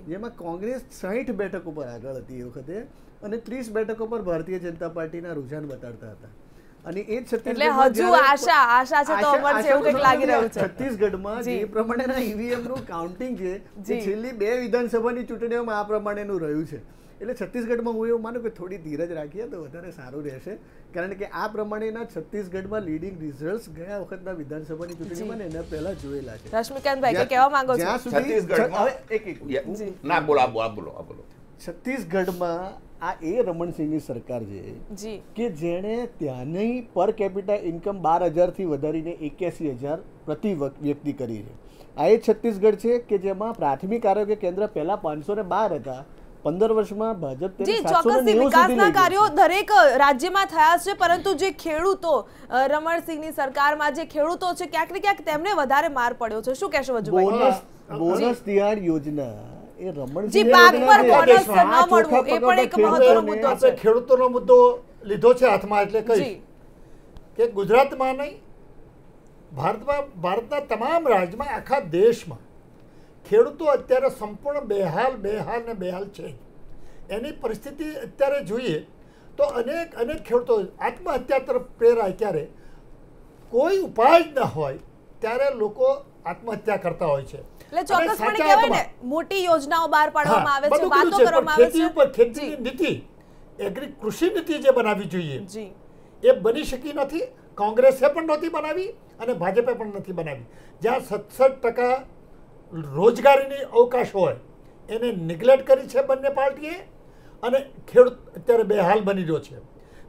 જેમાં કોંગ્રેસ સાહીઠ બેઠકો ઉપર આગળ હતી એ વખતે અને ત્રીસ બેઠકો પર ભારતીય જનતા પાર્ટીના રુઝાન બતાડતા હતા. અને એ એટલે હજુ આશા આશા છે તો અમર છે એવું કંઈક લાગી રહ્યું છે. છત્તીસગઢમાં જે. પ્રમાણેના ઈવીએમનું કાઉન્ટિંગ છે જે. છેલ્લી બે વિધાનસભાની ચૂંટણીઓમાં આ પ્રમાણેનું રહ્યું છે. એટલે છત્તીસગઢમાં હું એવું માનું કે થોડી ધીરજ રાખીએ તો વધારે સારું રહેશે. કારણ કે આ પ્રમાણેના છત્તીસગઢમાં લીડિંગ રિઝલ્ટ્સ ગયા વખતના વિધાનસભાની ચૂંટણીમાં એના પહેલા જોયેલા છે. રશ્મિકાંતભાઈ કહેવા માંગો છો? છત્તીસગઢમાં- એક એક ના બોલો બોલો બોલો. છત્તીસગઢમાં આ એ રમણસિંહની સરકાર છે કે જેણે ત્યાંની પર કેપિટા ઇન્કમ બાર હજારથી વધારીને એક્યાસી હજાર પ્રતિ વ્યક્તિ કરી છે. આ એ છત્તીસગઢ છે કે જેમાં પ્રાથમિક આરોગ્ય કેન્દ્ર પહેલા પાંચસો ને બાર હતા. પંદર વર્ષમાં ભાજપ જી ચોક્કસથી વિકાસના કાર્યો દરેક રાજ્યમાં થયા છે પરંતુ જે ખેડૂતો રમણસિંહની સરકારમાં જે ખેડૂતો છે ક્યાંક ને ક્યાંક તેમને વધારે માર પડ્યો છે. શું કહેશો. વજુભાઈ? બોનસ બોનસ દિહાડ યોજના એ રમણ જી, પાક પર બોનસ ન મળવું, એ પણ એક મહત્વનો મુદ્દો છે. ખેડૂતોનો મુદ્દો લીધો છે હાથમાં એટલે કહી કહીશ કે ગુજરાતમાં નહીં ભારતમાં ભારતના તમામ રાજ્યમાં આખા દેશમાં ખેડૂતો અત્યારે સંપૂર્ણ બેહાલ બેહાલ ને બેહાલ છે. એની પરિસ્થિતિ અત્યારે જોઈએ તો અનેક અનેક ખેડૂતો આત્મહત્યા તરફ પ્રેરાય ત્યારે કોઈ ઉપાય જ ન હોય ત્યારે લોકો આત્મહત્યા કરતા હોય છે. એટલે ચોક્કસપણે કહેવાય ને મોટી યોજનાઓ બહાર પાડવામાં આવે છે વાતો કરવામાં આવે છે. ખેતી ઉપર ખેતીની નીતિ એગ્રી કૃષિ નીતિ જે બનાવવી જોઈએ જી. એ બની શકી નથી કોંગ્રેસે પણ નહોતી બનાવી અને ભાજપે પણ નથી બનાવી. જ્યાં સત્સઠ ટકા રોજગારીની અવકાશ હોય એને નિગ્લેક્ટ કરી છે બંને પાર્ટીએ અને ખેડૂત અત્યારે બેહાલ બની રહ્યો છે.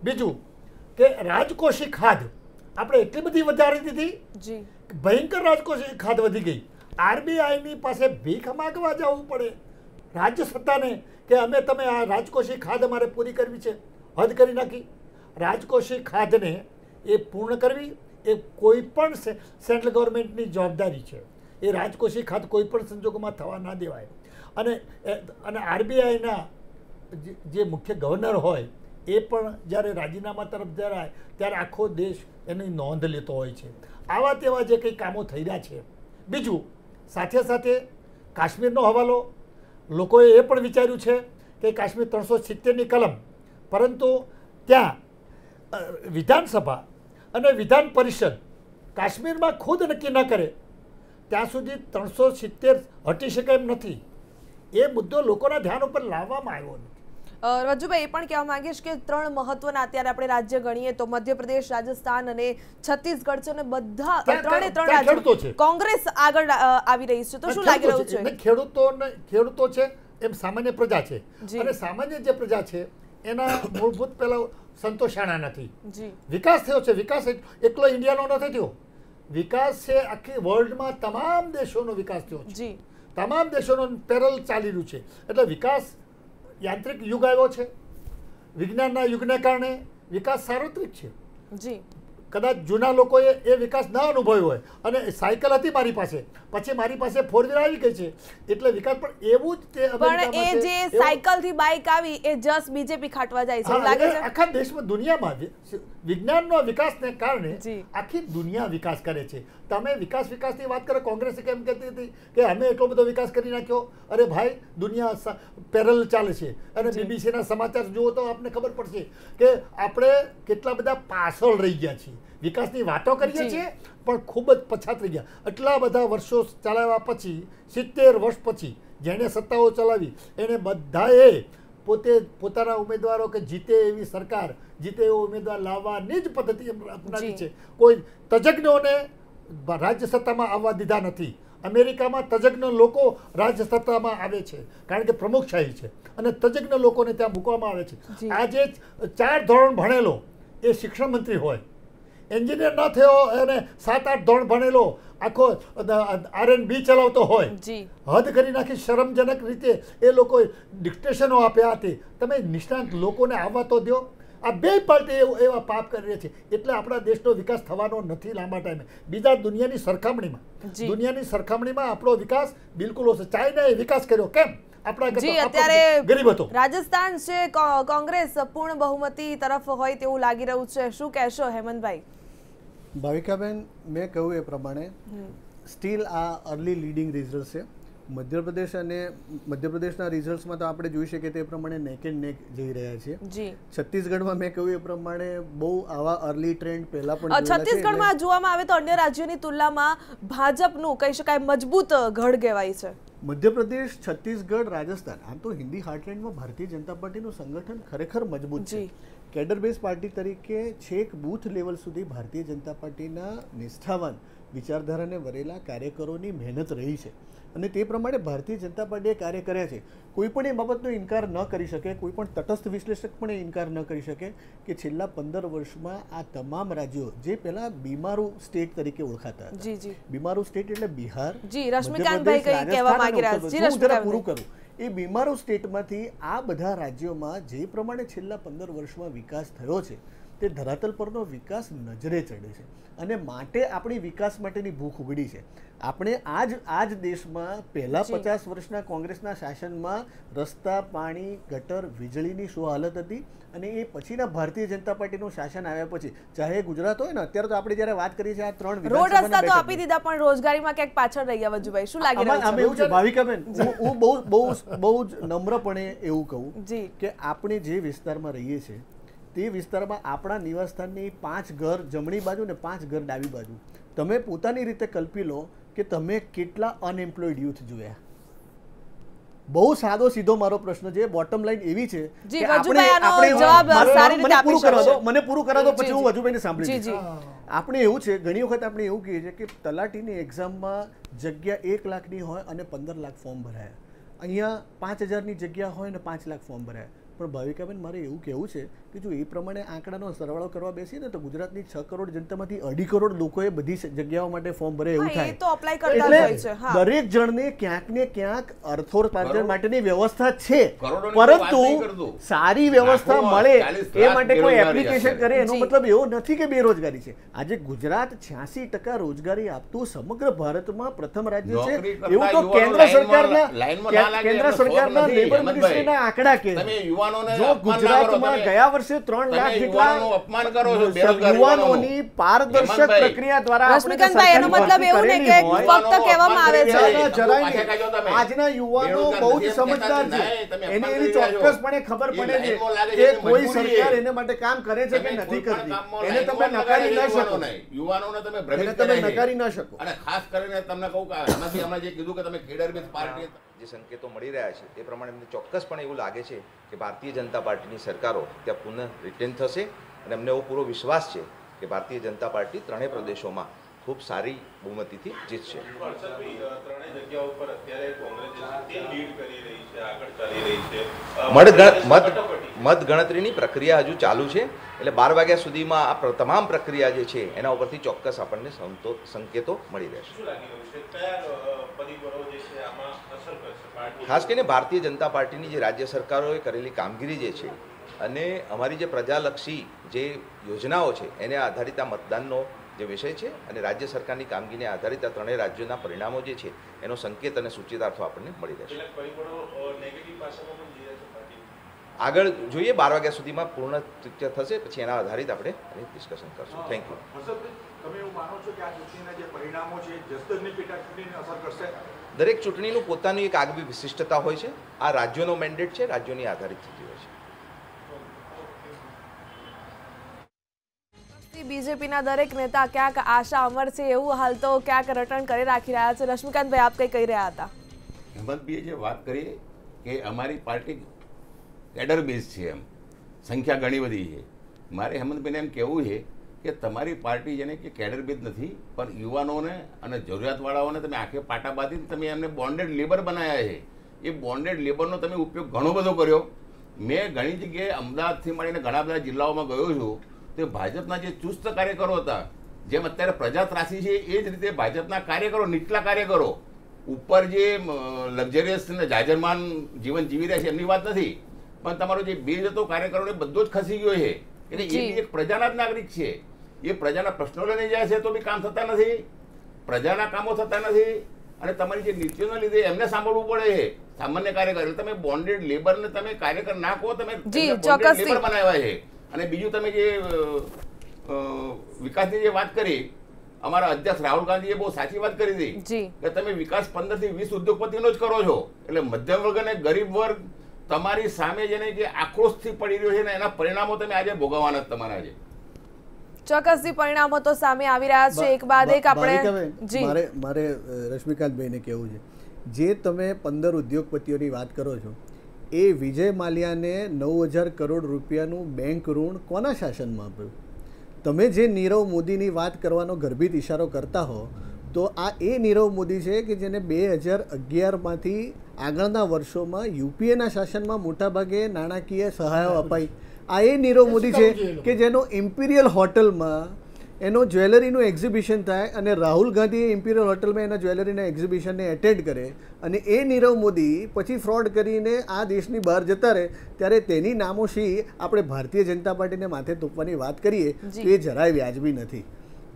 બીજું કે રાજકોષી ખાદ આપણે એટલી બધી વધારી દીધી ભયંકર રાજકોષી ખાદ વધી ગઈ. આરબીઆઈની પાસે ભીખ માગવા જવું પડે. રાજ્ય સત્તાને કે અમે તમે આ રાજકોષી ખાદ અમારે પૂરી કરવી છે? હદ કરી નાખી. રાજકોષી ખાદને એ પૂર્ણ કરવી એ કોઈ પણ સેન્ટ્રલ ગવર્મેન્ટની જવાબદારી છે. એ રાજકોષી ખાદ કોઈ પણ સંજોગોમાં થવા ના દેવાય. અને અને આરબીઆઈના જે મુખ્ય ગવર્નર હોય, એ પણ જ્યારે રાજીનામા તરફ જરાય, ત્યારે આખો દેશ એની નોંધ લેતો હોય છે. આવા તેવા જે કંઈ કામો થઈ રહ્યા છે. બીજું સાથે સાથે કાશ્મીરનો હવાલો, લોકોએ એ પણ વિચાર્યું છે કે કાશ્મીર ત્રણસો સિત્તેરની કલમ, પરંતુ ત્યાં વિધાનસભા અને વિધાન પરિષદ કાશ્મીરમાં ખુદ નક્કી ન કરે, ત્યાં સુધી ત્રણસો સિત્તેર હટી શકે એમ નથી. એ મુદ્દો લોકોના ધ્યાન ઉપર લાવવામાં આવ્યો નથી. રજુભાઈ એ પણ કહેવા માંગીશ કે ત્રણ મહત્વના અત્યારે આપણે રાજ્ય ગણીએ તો મધ્યપ્રદેશ રાજસ્થાન અને છત્તીસગઢ છે અને બધા ત્રણે ત્રણ રાજ્યો. કોંગ્રેસ આગળ આવી રહી છે. તો શું લાગી રહ્યું છે. ખેડૂતો ખેડૂતો છે એમ સામાન્ય પ્રજા છે. અને સામાન્ય જે પ્રજા છે એના મૂળભૂત પેલા સંતોષાણા નથી. વિકાસ થયો છે વિકાસ એક- એકલો ઇન્ડિયાનો નથી થયો. વિકાસ છે આખી વર્લ્ડમાં તમામ દેશોનો વિકાસ થયો છે. તમામ દેશોનો પેરલ ચાલી રહ્યું છે. એટલે વિકાસ યાંત્રિક યુગ આવ્યો છે. વિજ્ઞાનના યુગને કારણે વિકાસ સાર્વત્રિક છે. જી. કદાચ જૂના લોકોએ એ વિકાસ ન અનુભવ્યો હોય અને સાયકલ હતી મારી પાસે પછી મારી પાસે ફોર વ્હીલર આવી ગઈ છે. એટલે વિકાસ પણ એવું જ તે પણ એ જે સાયકલથી બાઇક આવી એ જસ્ટ બીજેપી ખાટવા જાય છે. લાગે છે? આખા દેશમાં દુનિયામાં વિજ્ઞાનનો વિકાસને કારણે આખી દુનિયા વિકાસ કરે છે. તમે વિકાસ વિકાસની વાત કરો કોંગ્રેસે કેમ કહેતી હતી કે અમે એટલો બધો વિકાસ કરી નાખ્યો? અરે ભાઈ દુનિયા પેરલ ચાલે છે. અને બીબીસીના સમાચાર જુઓ તો આપને ખબર પડશે કે આપણે કેટલા બધા પાછળ રહી ગયા છીએ. વિકાસની વાતો કરીએ છીએ પણ ખૂબ જ પછાત રહી ગયા. આટલા બધા વર્ષો ચલાવ્યા પછી સિત્તેર વર્ષ પછી જેણે સત્તાઓ ચલાવી એને બધાએ પોતે પોતાના ઉમેદવારો કે જીતે એવી સરકાર જીતે એવો ઉમેદવાર લાવવાની જ પદ્ધતિ અપનાવી છે. કોઈ તજજ્ઞોને રાજ્ય સત્તામાં આવવા દીધા નથી. અમેરિકામાં તજજ્ઞ લોકો રાજ્ય સત્તામાં આવે છે કારણ કે પ્રમુખશાહી છે. અને તજજ્ઞ લોકોને ત્યાં મૂકવામાં આવે છે. આજે ચાર ધોરણ ભણેલો એ શિક્ષણ મંત્રી હોય. એન્જિનિયર ન થયો અને સાત આઠ ધોરણ ભણેલો આખો આર એન બી ચલાવતો હોય. હદ કરી નાખી શરમજનક રીતે એ લોકો ડિક્ટેશનો આપ્યા હતી. તમે નિષ્ણાંત લોકોને આવવા તો દો આ બે પાર્ટી એવા પાપ કરી રહી છે. એટલે આપણા દેશનો વિકાસ થવાનો નથી લાંબા ટાઈમે. બીજા દુનિયાની સરખામણીમાં. દુનિયાની સરખામણીમાં આપણો વિકાસ બિલકુલ ઓછો ચાઇનાએ વિકાસ કર્યો. કેમ? આપણા જી અત્યારે ગરીબ હતો. રાજસ્થાન છે કોંગ્રેસ પૂર્ણ બહુમતી તરફ હોય તેવું લાગી રહ્યું છે. શું કહેશો હેમંતભાઈ? ભાવિકાબેન મેં કહ્યું એ પ્રમાણે સ્ટીલ આ અર્લી લીડિંગ રિઝલ્ટ છે. મધ્યપ્રદેશ અને મધ્યપ્રદેશના રિઝલ્ટમાં તો આપણે જોઈ શકીએ તે પ્રમાણે નેક એન્ડ નેક જઈ રહ્યા છીએ. છત્તીસગઢમાં મેં કહ્યું એ પ્રમાણે બહુ આવા અર્લી ટ્રેન્ડ પહેલા પણ છે છત્તીસગઢમાં જોવામાં આવે તો અન્ય રાજ્યોની તુલનામાં ભાજપનું કહી શકાય મજબૂત ગઢ કહેવાય છે. મધ્યપ્રદેશ છત્તીસગઢ રાજસ્થાન આમ તો હિન્દી હાર્ટલેન્ડમાં ભારતીય જનતા પાર્ટીનું સંગઠન ખરેખર મજબૂત છે. કેડર બેઝ પાર્ટી તરીકે છેક બૂથ લેવલ સુધી ભારતીય જનતા પાર્ટીના નિષ્ઠાવાન વિચારધારાને વરેલા કાર્યકરોની મહેનત રહી છે. અને તે પ્રમાણે ભારતીય જનતા પાર્ટીએ કાર્ય કર્યા છે. કોઈ પણ એ બાબતનો ઇનકાર ન કરી શકે કોઈ પણ તટસ્થ વિશ્લેષક પણ એ ઇનકાર ન કરી શકે કે છેલ્લા પંદર વર્ષમાં આ તમામ રાજ્યો જે પહેલાં બીમારું સ્ટેટ તરીકે ઓળખાતા હતા. બીમારું સ્ટેટ એટલે બિહાર જી, રશ્મિકાંતભાઈ મધ્યપ્રદેશ, કહેવા માંગી રહ્યા છે. જી, પ્રદેશ. હું જરા પૂરું કરું. એ બીમારો સ્ટેટમાંથી આ બધા રાજ્યોમાં જે પ્રમાણે છેલ્લા પંદર વર્ષમાં વિકાસ થયો છે તે ધરાતલ પરનો વિકાસ નજરે ચડે છે અને માટે આપણી વિકાસ માટેની ભૂખ ઉગડી છે. આપણે આજ આજ દેશમાં પહેલા. પચાસ વર્ષના કોંગ્રેસના શાસનમાં રસ્તા પાણી ગટર વીજળીની શું હાલત હતી અને એ પછીના ભારતીય જનતા પાર્ટીનું શાસન આવ્યા પછી ચાહે ગુજરાત હોય ને અત્યારે તો આપણે જ્યારે વાત કરીએ છીએ આ ત્રણ રોડ રસ્તા તો આપી દીધા પણ રોજગારીમાં ક્યાંક પાછળ રહી ગયા વજુભાઈ. શું લાગે આમાં- આમાં એવું છે ભાવિકાબેન હું હું બહુ બહુ બહુ જ નમ્રપણે એવું કહું જી. કે આપણે જે વિસ્તારમાં રહીએ છીએ તે વિસ્તારમાં આપણા નિવાસસ્થાનની પાંચ ઘર જમણી બાજુ ને પાંચ ઘર ડાબી બાજુ. તમે પોતાની રીતે કલ્પી લો કે તમે કેટલા અનએમ્પ્લોયડ યુથ જોયા. બહુ સાદો સીધો મારો પ્રશ્ન છે બોટમ લાઈન એવી છે કે આપણે આપણે જવાબ સારી રીતે મને આપી પૂરું કરવા મને પૂરું કરવા દો પછી હું વજુભાઈને સાંભળી જી. આપણે એવું છે ઘણી વખત આપણે એવું કહીએ છીએ કે તલાટીની એક્ઝામમાં જગ્યા એક લાખની હોય અને પંદર લાખ ફોર્મ ભરાયા. અહીંયા પાંચ હજારની જગ્યા હોય ને પાંચ લાખ ફોર્મ ભરાયા. પણ ભાવિકાબેન મારે એવું કહેવું છે કે જો એ પ્રમાણે આંકડાનો સરવાળો કરવા બેસીએ ને તો ગુજરાતની છ કરોડ જનતામાંથી અઢી કરોડ લોકોએ બધી જગ્યાઓ માટે ફોર્મ ભરે એવું એ થાય. તો અપ્લાય કરતા હોય છે, દરેક જણને ક્યાંક ને ક્યાંક અર્થોપાર્જન માટેની વ્યવસ્થા છે. પરંતુ સારી વ્યવસ્થા મળે એ માટે કોઈ એપ્લિકેશન કરે એનો મતલબ એવો નથી કે બેરોજગારી છે. આજે ગુજરાત છ્યાસી ટકા રોજગારી આપતું સમગ્ર ભારતમાં પ્રથમ રાજ્ય છે. એવું તો કેન્દ્ર સરકારના ના કેન્દ્ર સરકારના લેબર મિનિસ્ટ્રીના આંકડા યુવાનો યુવાનોને જો અપમાન ના કરો ગુજરાતમાં ગયા વર્ષે ત્રણ લાખ જેટલા અપમાન કરો છો, બેરોજગાર યુવાનોની પારદર્શક પ્રક્રિયા દ્વારા રશ્મિકાંતભાઈ, એનો મતલબ એવું ભરતી કે ફક્ત કહેવામાં આવે છે. ના, ના, જરાય પાછા કાઢો નહીં. તમે. આજના યુવાનો બહુ જ નથી એમ કહેતા સમજદાર છે એને એની કરી રહ્યા છો. ચોક્કસપણે ખબર પડે છે કે કોઈ સરકાર એને માટે કામ કરે છે કે નથી કરતી એને તમે નકારી ના શકો યુવાનોને. યુવાનોને તમે ભ્રમિત તમે નકારી ના શકો અને ખાસ કરીને તમને કહું કે આમાંથી હમણાં જે કીધું કે તમે ખેડર પાર્ટી જે સંકેતો મળી રહ્યા છે તે પ્રમાણે અમને ચોક્કસપણે એવું લાગે છે કે ભારતીય જનતા પાર્ટીની સરકારો ત્યાં પુનઃ રિટેન થશે અને અમને એવો પૂરો વિશ્વાસ છે કે ભારતીય જનતા પાર્ટી ત્રણેય પ્રદેશોમાં ખૂબ સારી બહુમતીથી જીતશે. મત. મતગણતરીની પ્રક્રિયા હજુ ચાલુ છે. એટલે બાર વાગ્યા સુધીમાં આ તમામ પ્રક્રિયા જે છે એના ઉપરથી ચોક્કસ આપણને સંકેતો મળી રહેશે. ખાસ કરીને ભારતીય જનતા પાર્ટીની જે રાજ્ય સરકારોએ કરેલી કામગીરી જે છે અને અમારી જે પ્રજાલક્ષી જે યોજનાઓ છે એને આધારિત આ મતદાનનો જે વિષય છે અને રાજ્ય સરકારની કામગીરીને આધારિત આ ત્રણેય રાજ્યોના પરિણામો જે છે એનો સંકેત અને સૂચિતાર્થો આપણને મળી રહેશે. આગળ જોઈએ બાર વાગ્યા સુધીમાં પૂર્ણ થશે પછી એના આધારિત આપણે ડિસ્કશન કરશું. થેન્ક યુ તમે એવું માનો છો કે આ ચૂંટણીના જે પરિણામો છે એ પેટા ચૂંટણીને અસર કરશે? દરેક ચૂંટણીનું પોતાનું એક આગવી વિશિષ્ટતા હોય છે. આ રાજ્યોનો મેન્ડેટ છે રાજ્યોની આધારિત થતી હોય છે બીજેપીના દરેક નેતા ક્યાંક આશા અમર છે એવું હાલ તો ક્યાંક રટણ કરી રાખી રહ્યા છે. રશ્મિકાંતભાઈ, આપ કઈ કહી રહ્યા હતા? હેમંતભાઈએ જે વાત કરી કે અમારી પાર્ટી કેડર બેઝ છે એમ, સંખ્યા ઘણી બધી છે. મારે હેમંતભાઈને એમ કહેવું છે કે તમારી પાર્ટી જેને કે કેડર બેઝ નથી, પણ યુવાનોને અને જરૂરિયાતવાળાઓને તમે આંખે પાટા બાંધીને તમે એમને બોન્ડેડ લેબર બનાવ્યા છે. એ બોન્ડેડ લેબરનો તમે ઉપયોગ ઘણો બધો કર્યો. મેં ઘણી જગ્યાએ અમદાવાદથી મળીને ઘણા બધા જિલ્લાઓમાં ગયો છું. તે ભાજપના જે ચુસ્ત કાર્યકરો હતા જેમ અત્યારે પ્રજા ત્રાસી છે એ જ રીતે ભાજપના કાર્યકરો નીચલા કાર્યકરો ઉપર જે લક્ઝરિયસ અને જાજરમાન જીવન જીવી રહ્યા છે એમની વાત નથી. પણ તમારો જે બેઝ હતો કાર્યકરોને બધો જ ખસી ગયો છે. એટલે એ બી એક પ્રજાના જ નાગરિક છે. એ પ્રજાના પ્રશ્નો લઈને જાય છે તો બી કામ થતા નથી. પ્રજાના કામો થતા નથી. અને તમારી જે નીતિઓના લીધે એમને સાંભળવું પડે છે. સામાન્ય કાર્યકર તમે બોન્ડેડ લેબરને તમે કાર્યકર ના કહો તમે લેબર બનાવ્યા છે. અને બીજું તમે જે વિકાસની જે વાત કરી અમારા અધ્યક્ષ રાહુલ ગાંધીએ બહુ સાચી વાત કરી હતી કે તમે વિકાસ પંદરથી વીસ ઉદ્યોગપતિનો જ કરો છો. એટલે મધ્યમ વર્ગ અને ગરીબ વર્ગ તમારી સામે જેને જે આક્રોશથી પડી રહ્યો છે ને એના પરિણામો તમે આજે ભોગવવાના જ તમારા છે. ચોક્કસથી પરિણામો તો સામે આવી રહ્યા છે. એક બાદ એક આપણે જી. મારે મારે રશ્મિકાંતભાઈને કહેવું છે. જે તમે પંદર ઉદ્યોગપતિઓની વાત કરો છો એ વિજય માલ્યાને નવ હજાર કરોડ રૂપિયાનું બેંક ઋણ કોના શાસનમાં આપ્યું? તમે જે નીરવ મોદીની વાત કરવાનો ગર્ભિત ઇશારો કરતા હો તો આ એ નીરવ મોદી છે કે જેને બે હજાર અગિયારમાંથી આગળના વર્ષોમાં યુપીએના શાસનમાં મોટાભાગે નાણાકીય સહાયો અપાઈ. આ એ નીરવ મોદી છે કે જેનો ઇમ્પિરિયલ હોટલમાં એનો જ્વેલરીનું એક્ઝિબિશન થાય અને રાહુલ ગાંધી ઇમ્પિરિયલ હોટલમાં એના જ્વેલરીના એક્ઝિબિશનને એટેન્ડ કરે અને એ નીરવ મોદી પછી ફ્રોડ કરીને આ દેશની બહાર જતા રહે ત્યારે તેની નામોશી આપણે ભારતીય જનતા પાર્ટીને માથે તોપવાની વાત કરીએ તો એ જરાય વ્યાજબી નથી.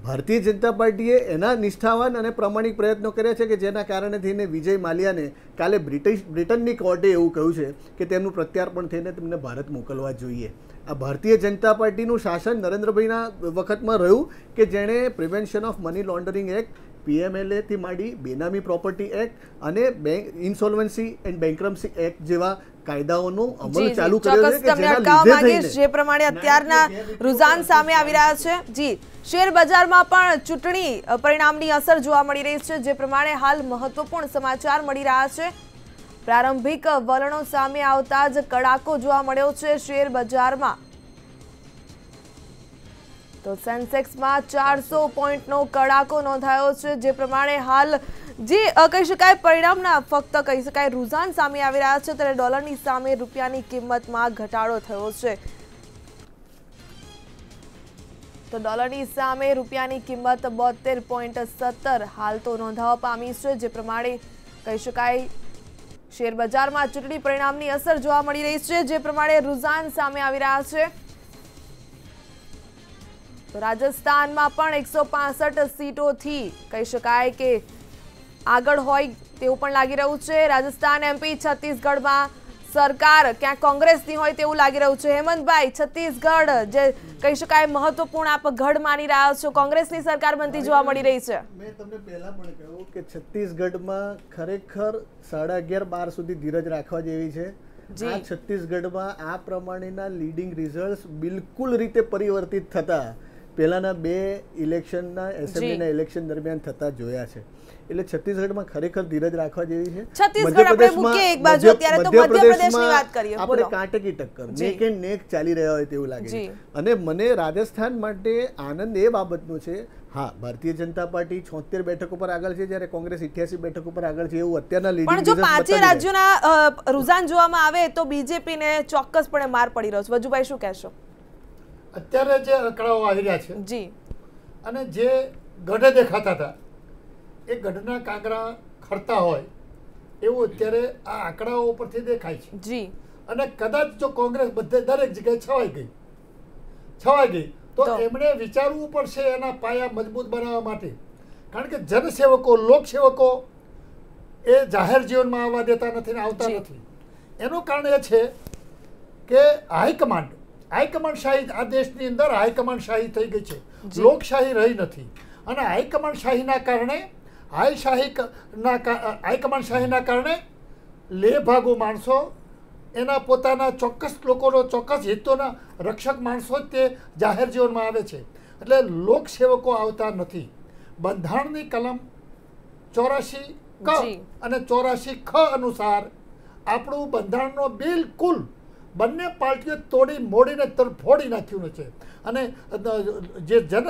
ભારતીય જનતા પાર્ટીએ એના નિષ્ઠાવાન અને પ્રમાણિક પ્રયત્નો કર્યા છે કે જેના કારણે થઈને વિજય માલ્યાને કાલે બ્રિટિશ બ્રિટનની કોર્ટે એવું કહ્યું છે કે તેમનું પ્રત્યાર્પણ થઈને તેમને ભારત મોકલવા જોઈએ. આ ભારતીય જનતા પાર્ટીનું શાસન નરેન્દ્રભાઈના વખતમાં રહ્યું કે જેણે prevention of money laundering act પીએમએલએથી માંડી બેનામી પ્રોપર્ટી એક્ટ અને bank insolvency and bankruptcy act જેવા કાયદાઓનો અમલ ચાલુ કર્યો છે કે જેના લીધે જે પ્રમાણે અત્યારના રુઝાન સામે આવી રહ્યા છે. જી. શેર બજારમાં પણ ચૂંટણી પરિણામની અસર જોવા મળી રહી છે. જે પ્રમાણે હાલ મહત્વપૂર્ણ સમાચાર મળી રહ્યા છે. પ્રારંભિક વલણો સામે આવતા જ કડાકો જોવા મળ્યો છે શેર બજારમાં. તો સેન્સેક્સમાં ચારસો પોઈન્ટનો કડાકો નોંધાયો છે, જે પ્રમાણે હાલ જે કહી શકાય પરિણામના ફક્ત કહી શકાય રુઝાન સામે આવી રહ્યા છે, ત્યારે ડોલરની સામે રૂપિયાની કિંમતમાં ઘટાડો થયો છે. તો ડોલરની સામે રૂપિયાની કિંમત બોતેર પોઈન્ટ સત્તર હાલ તો નોંધાવા પામી છે, જે પ્રમાણે કહી શકાય શેર બજારમાં ચૂંટણી પરિણામની અસર જોવા મળી રહી છે, જે પ્રમાણે રુઝાન સામે આવી રહ્યા છે. તો રાજસ્થાનમાં પણ એકસો સીટોથી કહી શકાય કે આગળ હોય તેવું પણ લાગી રહ્યું છે. રાજસ્થાન એમપી છત્તીસગઢમાં સરકાર ક્યાં કોંગ્રેસની હોય તેવું લાગી રહ્યું છે. હેમંતભાઈ છત્તીસગઢ જે કહી શકાય મહત્વપૂર્ણ આપ ગઢ માની રહ્યા છો કોંગ્રેસની સરકાર બનતી જોવા મળી રહી છે. મેં તમને પહેલા પણ કહ્યું કે છત્તીસગઢમાં ખરેખર સાડા અગિયાર બાર સુધી ધીરજ રાખવા જેવી છે. આ છત્તીસગઢમાં આ પ્રમાણેના લીડિંગ રિઝલ્ટ બિલકુલ રીતે પરિવર્તિત થતા પહેલાના બે ઇલેક્શનના એસેમ્બલીના ઇલેક્શન દરમિયાન થતા જોયા છે. એટલે છત્તીસગઢમાં ખરેખર ધીરજ રાખવા જેવી છે. છત્તીસગઢ આપણે મૂકીએ એક બાજુ, અત્યારે તો મધ્યપ્રદેશની વાત કરીએ, આપણે બોલો. કાંટે કી ટક્કર નેક એન્ડ નેક ચાલી રહ્યા હોય તેવું લાગે છે. અને મને રાજસ્થાન માટે આનંદ એ બાબતનો છે હા ભારતીય જનતા પાર્ટી છોતેર બેઠક ઉપર આગળ છે જ્યારે કોંગ્રેસ ઇઠ્યાસી બેઠક ઉપર આગળ છે એવું અત્યારના પણ લીડિંગ જો પાંચે રાજ્યોના રુઝાન જોવામાં આવે તો બીજેપી ને ચોક્કસપણે માર પડી રહ્યો છે. વજુભાઈ શું કહેશો? અત્યારે જે આંકડાઓ આવી રહ્યા છે જી. અને જે ગઢે દેખાતા હતા એ ગઢના કાંકરા ખરતા હોય એવું અત્યારે આ આંકડાઓ ઉપરથી દેખાય છે. જી. અને કદાચ જો કોંગ્રેસ બધે દરેક જગ્યાએ છવાઈ ગઈ છવાઈ ગઈ તો? એમણે વિચારવું પડશે એના પાયા મજબૂત બનાવવા માટે. કારણ કે જનસેવકો લોકસેવકો એ જાહેર જીવનમાં આવવા દેતા નથી ને આવતા નથી. એનું કારણ એ છે કે હાઈકમાન્ડ હાઈકમાન્ડ શાહી આ દેશની અંદર હાઈકમાન્ડ શાહી થઈ ગઈ છે. લોકશાહી રહી નથી. અને હાઈકમાન્ડ શાહીના કારણે હાઈ શાહી ક- ના કા- હાઈકમાન્ડ શાહીના કારણે લે ભાગુ માણસો એના પોતાના ચોક્કસ લોકોનો ચોક્કસ હિતોના રક્ષક માણસો જ તે જાહેર જીવનમાં આવે છે. એટલે લોકસેવકો આવતા નથી. બંધારણની કલમ ચોરાશી ક અને ચોરાશી ખ અનુસાર આપણું બંધારણનો બિલકુલ બંને પાર્ટીઓ તોડી મોડીને તરફોડી નાખ્યું છે. અને જે જન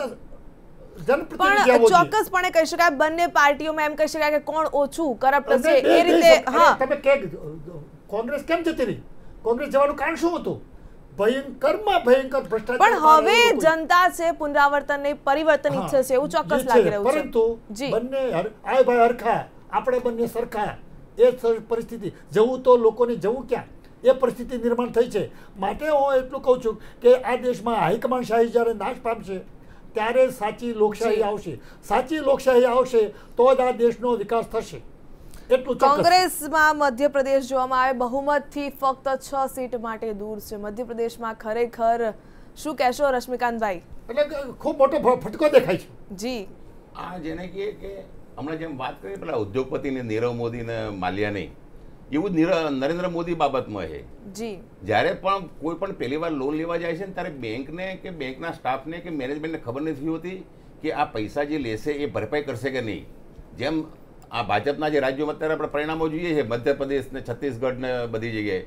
પણ ચોક્કસપણે કહી શકાય બંને પાર્ટીઓમાં એમ કહી શકાય કે કોણ ઓછું કરપ્ટ છે એ રીતે હા. તમે કે કોંગ્રેસ કેમ જતી રહી? કોંગ્રેસ જવાનું કારણ શું હતું? ભયંકરમાં ભયંકર ભ્રષ્ટાચાર પણ હવે જનતા છે પુનરાવર્તન નહીં પરિવર્તન ઈચ્છે છે એવું ચોક્કસ લાગી રહ્યું છે. પરંતુ બંને હર- ભાઈ હરખા આપણે બંને સરખા. એ પરિસ્થિતિ. જવું તો લોકોને જવું ક્યાં? એ પરિસ્થિતિ નિર્માણ થઈ છે. માટે હું એટલું કહું છું કે આ દેશમાં હાઈકમાન્ડ શાહી જ્યારે નાશ પામશે ત્યારે સાચી લોકશાહી આવશે. સાચી લોકશાહી આવશે તો જ આ દેશનો વિકાસ થશે. એટલું કોંગ્રેસમાં મધ્યપ્રદેશ જોવામાં આવે બહુમતથી ફક્ત છ સીટ માટે દૂર છે. મધ્યપ્રદેશમાં ખરેખર શું કહેશો રશ્મિકાંતભાઈ? એટલે ખૂબ મોટો ફટકો દેખાય છે. જી. આ જેને કહીએ કે હમણાં જેમ વાત કરી પેલા ઉદ્યોગપતિને નીરવ મોદી ને માલ્યાની એવું જ નરેન્દ્ર મોદી બાબતમાં છે. જી. જ્યારે પણ કોઈ પણ પહેલી વાર લોન લેવા જાય છે ને ત્યારે બેંકને કે બેંકના સ્ટાફને કે મેનેજમેન્ટને ખબર નથી હોતી કે આ પૈસા જે લેશે એ ભરપાઈ કરશે કે નહીં. જેમ આ ભાજપના જે રાજ્યોમાં અત્યારે આપણે પરિણામો જોઈએ છે મધ્યપ્રદેશ ને છત્તીસગઢ ને બધી જગ્યાએ.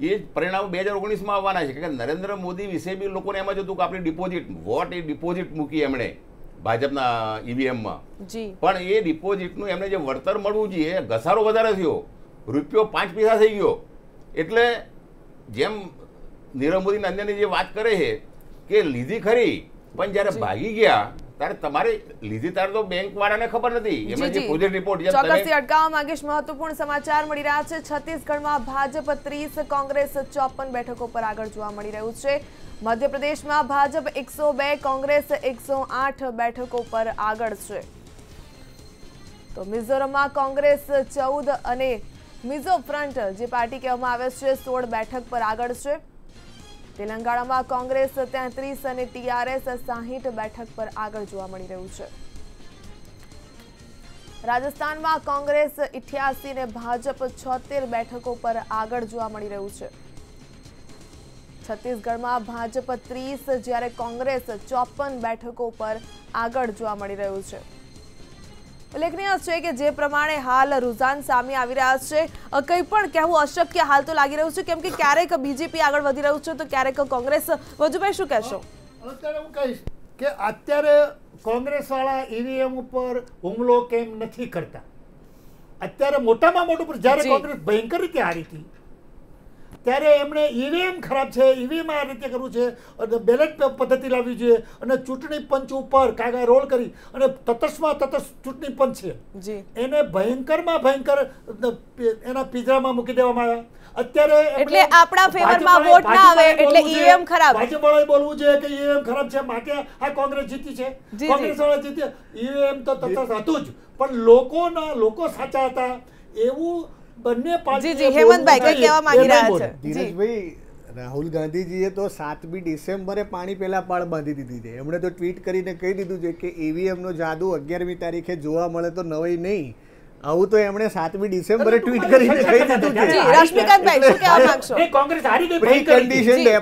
એ જ પરિણામો બે હજાર ઓગણીસમાં આવવાના છે. કારણ કે નરેન્દ્ર મોદી વિશે બી લોકોને એમ જ હતું કે આપણી ડિપોઝિટ વોટ એ ડિપોઝિટ મૂકી એમણે ભાજપના ઈવીએમમાં જી. પણ એ ડિપોઝિટનું એમને જે વળતર મળવું જોઈએ ઘસારો વધારે થયો. રૂપિયો પાંચ પૈસા થઈ ગયો. એટલે જેમ નીરવ મોદી અને અન્યની જે વાત કરે છે કે લીધી ખરી પણ જ્યારે ભાગી ગયા ત્યારે તમારે લીધી ત્યારે તો બેંક વાળાને ખબર નથી. એમણે જે પ્રોજેક્ટ રિપોર્ટ ચોક્કસથી તમે અટકાવવા માંગીશ. મહત્વપૂર્ણ સમાચાર મળી રહ્યા છે. છત્તીસગઢમાં ભાજપ ત્રીસ કોંગ્રેસ ચોપન બેઠકો પર આગળ જોવા મળી રહ્યું છે. મધ્યપ્રદેશમાં ભાજપ એકસો બે કોંગ્રેસ એકસો આઠ બેઠકો પર આગળ છે. તો મિઝોરમમાં કોંગ્રેસ ચૌદ અને મિઝો ફ્રન્ટ, જે પાર્ટી કહેવામાં આવે છે, સોળ બેઠક પર આગળ છે. તેલંગાણામાં કોંગ્રેસ તેત્રીસ અને ટીઆરએસ સાહીઠ બેઠક પર આગળ જોવા મળી રહ્યું છે. રાજસ્થાનમાં કોંગ્રેસ ઇઠ્યાસી ને ભાજપ છોતેર બેઠકો પર આગળ જોવા મળી રહ્યું છે. છત્તીસગઢમાં ભાજપ ત્રીસ, જ્યારે કોંગ્રેસ ચોપન બેઠકો પર આગળ જોવા મળી રહ્યું છે. ઉલ્લેખનીય છે કે જે પ્રમાણે હાલ રુઝાન સામે આવી રહ્યા છે કંઈ પણ કહેવું અશક્ય હાલ તો લાગી રહ્યું છે કેમ કે ક્યારેક બીજેપી આગળ વધી રહ્યું છે તો ક્યારેક કોંગ્રેસ. વજુભાઈ શું કહેશો? અત્યારે હું કહીશ કે અત્યારે કોંગ્રેસ વાળા ઈવીએમ ઉપર હુમલો કેમ નથી કરતા? અત્યારે મોટામાં મોટું જ્યારે કોંગ્રેસ ભયંકર રીતે હારી હતી ત્યારે એમણે ઈવીએમ ખરાબ છે ઈવીએમ આ રીતે કરવું છે અને બેલેટ પદ્ધતિ લાવવી જોઈએ અને ચૂંટણી પંચ ઉપર કાગળ રોલ કરી અને તતસમાં તતસ ચૂંટણી પંચ છે. એને ભયંકરમાં ભયંકર એના પિંજરામાં મૂકી દેવામાં આવ્યા. અત્યારે એટલે આપણા ફેવરમાં વોટ ના આવે એટલે ઈવીએમ ખરાબ. ભાજપવાળાએ બોલવું જોઈએ કે ઈવીએમ ખરાબ છે. માટે આ કોંગ્રેસ જીતી છે. કોંગ્રેસ વાળા જીતી ઈવીએમ તો તટસ્થ હતું જ. પણ લોકોના લોકો સાચા હતા. એવું બંને પાર્ટી જી, હેમંતભાઈ, કઈ કહેવા માંગી રહ્યા છે. ધીરજભાઈ રાહુલ ગાંધીજીએ તો સાતમી ડિસેમ્બરે પાણી પહેલાં પાળ બાંધી દીધી છે. એમણે તો ટ્વીટ કરીને કહી દીધું છે કે ઈવીએમનો નો જાદુ અગિયારમી તારીખે જોવા મળે તો નવાઈ નહીં. આવું તો એમણે સાતમી ડિસેમ્બરે ટ્વીટ કરીને કહી દીધું છે. રશ્મિકાંતભાઈ શું કહેવા માંગશો? કોંગ્રેસ હારી ગઈ પ્રી કન્ડિશન છે.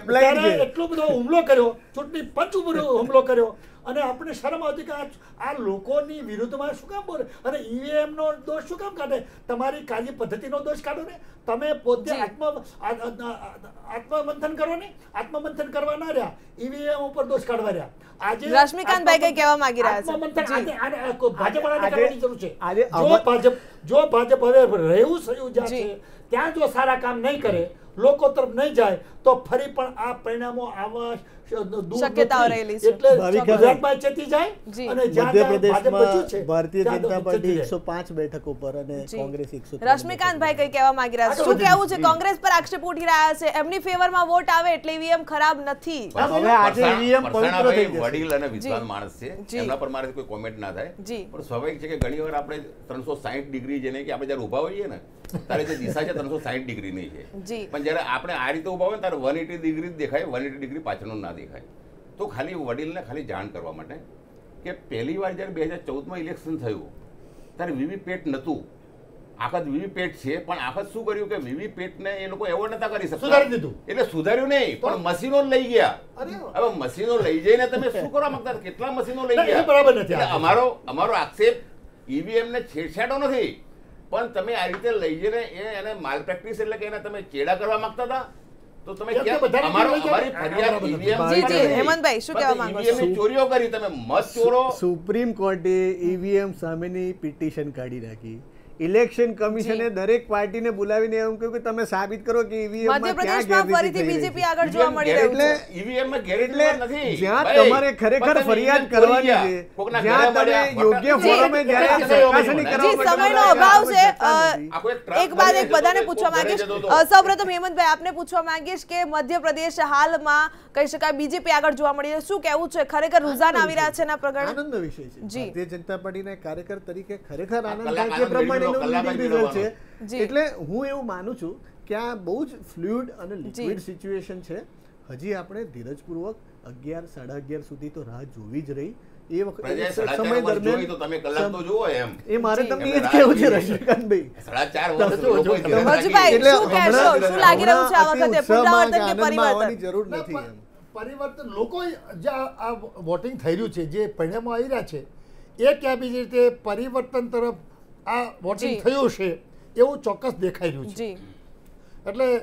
એટલો બધો હુમલો કર્યો ચૂંટણી પંચ ઉપર હુમલો કર્યો. અને આપણે શરમ આવતી કે આ- લોકોની વિરુદ્ધમાં શું કામ બોલે? અને ઈવીએમનો દોષ શું કામ કાઢે? તમારી કાર્ય પદ્ધતિનો દોષ કાઢો ને. તમે પોતે આત્મ આત્મમંથન કરો ને. આત્મમંથન કરવા ના રહ્યા. ઈવીએમ ઉપર દોષ કાઢવા રહ્યા. આજે રશ્મિકાંતભાઈ કઈ કહેવા માંગી રહ્યા છે? આત્મમંથન જી. આજે- આને- ભાજપ વાળાને કરવાની જરૂર છે? આજે જો ભાજપ જો ભાજપ હવે રહેવું સહયું જ્યાં છે ત્યાં જો સારા કામ નહીં કરે લોકો તરફ નહીં જાય તો ફરી પણ આ પરિણામો આવવા દૂર શક્યતાઓ. રહેલી છે. એટલે ગુજરાતમાં ચેતી જાય અને જ્યાં જ્યાં ભાજપ બચ્યું મધ્યપ્રદેશમાં ભારતીય જનતા પાર્ટી જાય. એકસો પાંચ અને કોંગ્રેસ એકસો રશ્મિકાંતભાઈ કઈ કહેવા માંગી રહ્યા છે શું કહેવું છે કોંગ્રેસ પર આક્ષેપ ઉઠી રહ્યા છે એમની ફેવરમાં વોટ આવે એટલે ઈવીએમ ખરાબ નથી હવે આજે પરસાણ- પવિત્ર થઈ જશે. વડીલ અને વિદ્વાન માણસ છે. એમના પર મારે કોઈ કોમેન્ટ ના થાય. પણ સ્વાભાવિક છે કે ઘણી વાર આપણે ત્રણસો સાહીઠ ડિગ્રી જેને કે આપણે જ્યારે ઊભા હોઈએ ને ત્યારે જે દિશા છે ત્રણસો સાઠ ડિગ્રીની છે. પણ જ્યારે આપણે આ રીતે ઊભા હોય ને ત્યારે વન એટી ડિગ્રી દેખાય વન એટી ડિગ્રી પાછળનું ના દેખાય. તો ખાલી વડીલને ખાલી જાણ કરવા માટે કે પહેલી વાર જ્યારે બે હજાર ચૌદમાં ઇલેક્શન થયું ત્યારે વીવીપેટ નહોતું. આખત વીવીપેટ છે પણ આખત શું કર્યું કે વીવીપેટને એ લોકો એવોર્ડ નતા કરી શકતા. સુધારી દીધું. એટલે સુધાર્યું નહીં પણ મશીનો લઈ ગયા. હવે મશીનો લઈ જઈને તમે શું કરવા માંગતા? કેટલા મશીનો લઈ ગયા? બરાબર નથી અમારો અમારો આક્ષેપ ઈવીએમ ને છેડછાડો નથી. પણ તમે આ રીતે લઈ જઈને એને માલ પ્રેક્ટિસ એટલે કે એને તમે ચેડા કરવા માંગતા હતા? તો તમે કે અમારો અમારી ફરિયાદ બરાબર જી, પર જી, નથી. હેમંતભાઈ, શું કહેવા માંગો છો? ચોરીઓ કરી તમે મત ચોરો. સુપ્રીમ કોર્ટે ઈવીએમ સામેની પિટિશન કાઢી નાખી. ઇલેક્શન કમિશને દરેક પાર્ટીને બોલાવીને એમ કહ્યું કે તમે સાબિત કરો કે ઈવીએમ મધ્યપ્રદેશમાં ફરીથી બીજેપી આગળ જોવા મળી રહ્યું છે. EVM માં guarantee નથી. જ્યાં તમારે ખરેખર ફરિયાદ કરવાની છે જ્યાં તમે યોગ્ય ફોરમે જ્યારે ચકાસણી કરવા માટે સમયનો અભાવ છે આવશ્યકતા અ, નથી. આખો એક બાદ એક બધાને પૂછવા માંગીશ. ઘરે જતો હતો. અ, સૌપ્રથમ હેમંતભાઈ આપને પૂછવા માંગીશ કે મધ્યપ્રદેશ હાલમાં કહી શકાય બીજેપી આગળ જોવા મળી રહ્યું શું કહેવું છે? ખરેખર રુઝાન આવી રહ્યા છે. એના પ્રગણે? આનંદનો વિષય છે. ભારતીય જનતા પાર્ટીના કાર્યકર તરીકે ખરેખર આનંદ થાય છે પ્રમાણે મેળવી લો, એનું કલાક જ leading result છે એટલે હું એવું માનું છું કે આ બહુ જ ફ્લુઇડ અને લિક્વિડ સિચ્યુએશન છે. હજી આપણે ધીરજપૂર્વક અગિયાર સાડા અગિયાર સુધી તો રાહ જોવી જ રહી. એ વખતે સમય દરમિયાન તમે કલાક તો જુઓ એમ. એ મારે તમને એ જ કેવું છે? આવવાની જરૂર નથી પરિવર્તન લોકો જે આ આ વોટિંગ થઈ રહ્યું છે જે પરિણામો આવી રહ્યા છે એ ક્યાં બીજી રીતે પરિવર્તન તરફ આ વોટિંગ થયું છે એવું ચોક્કસ દેખાઈ રહ્યું છે. એટલે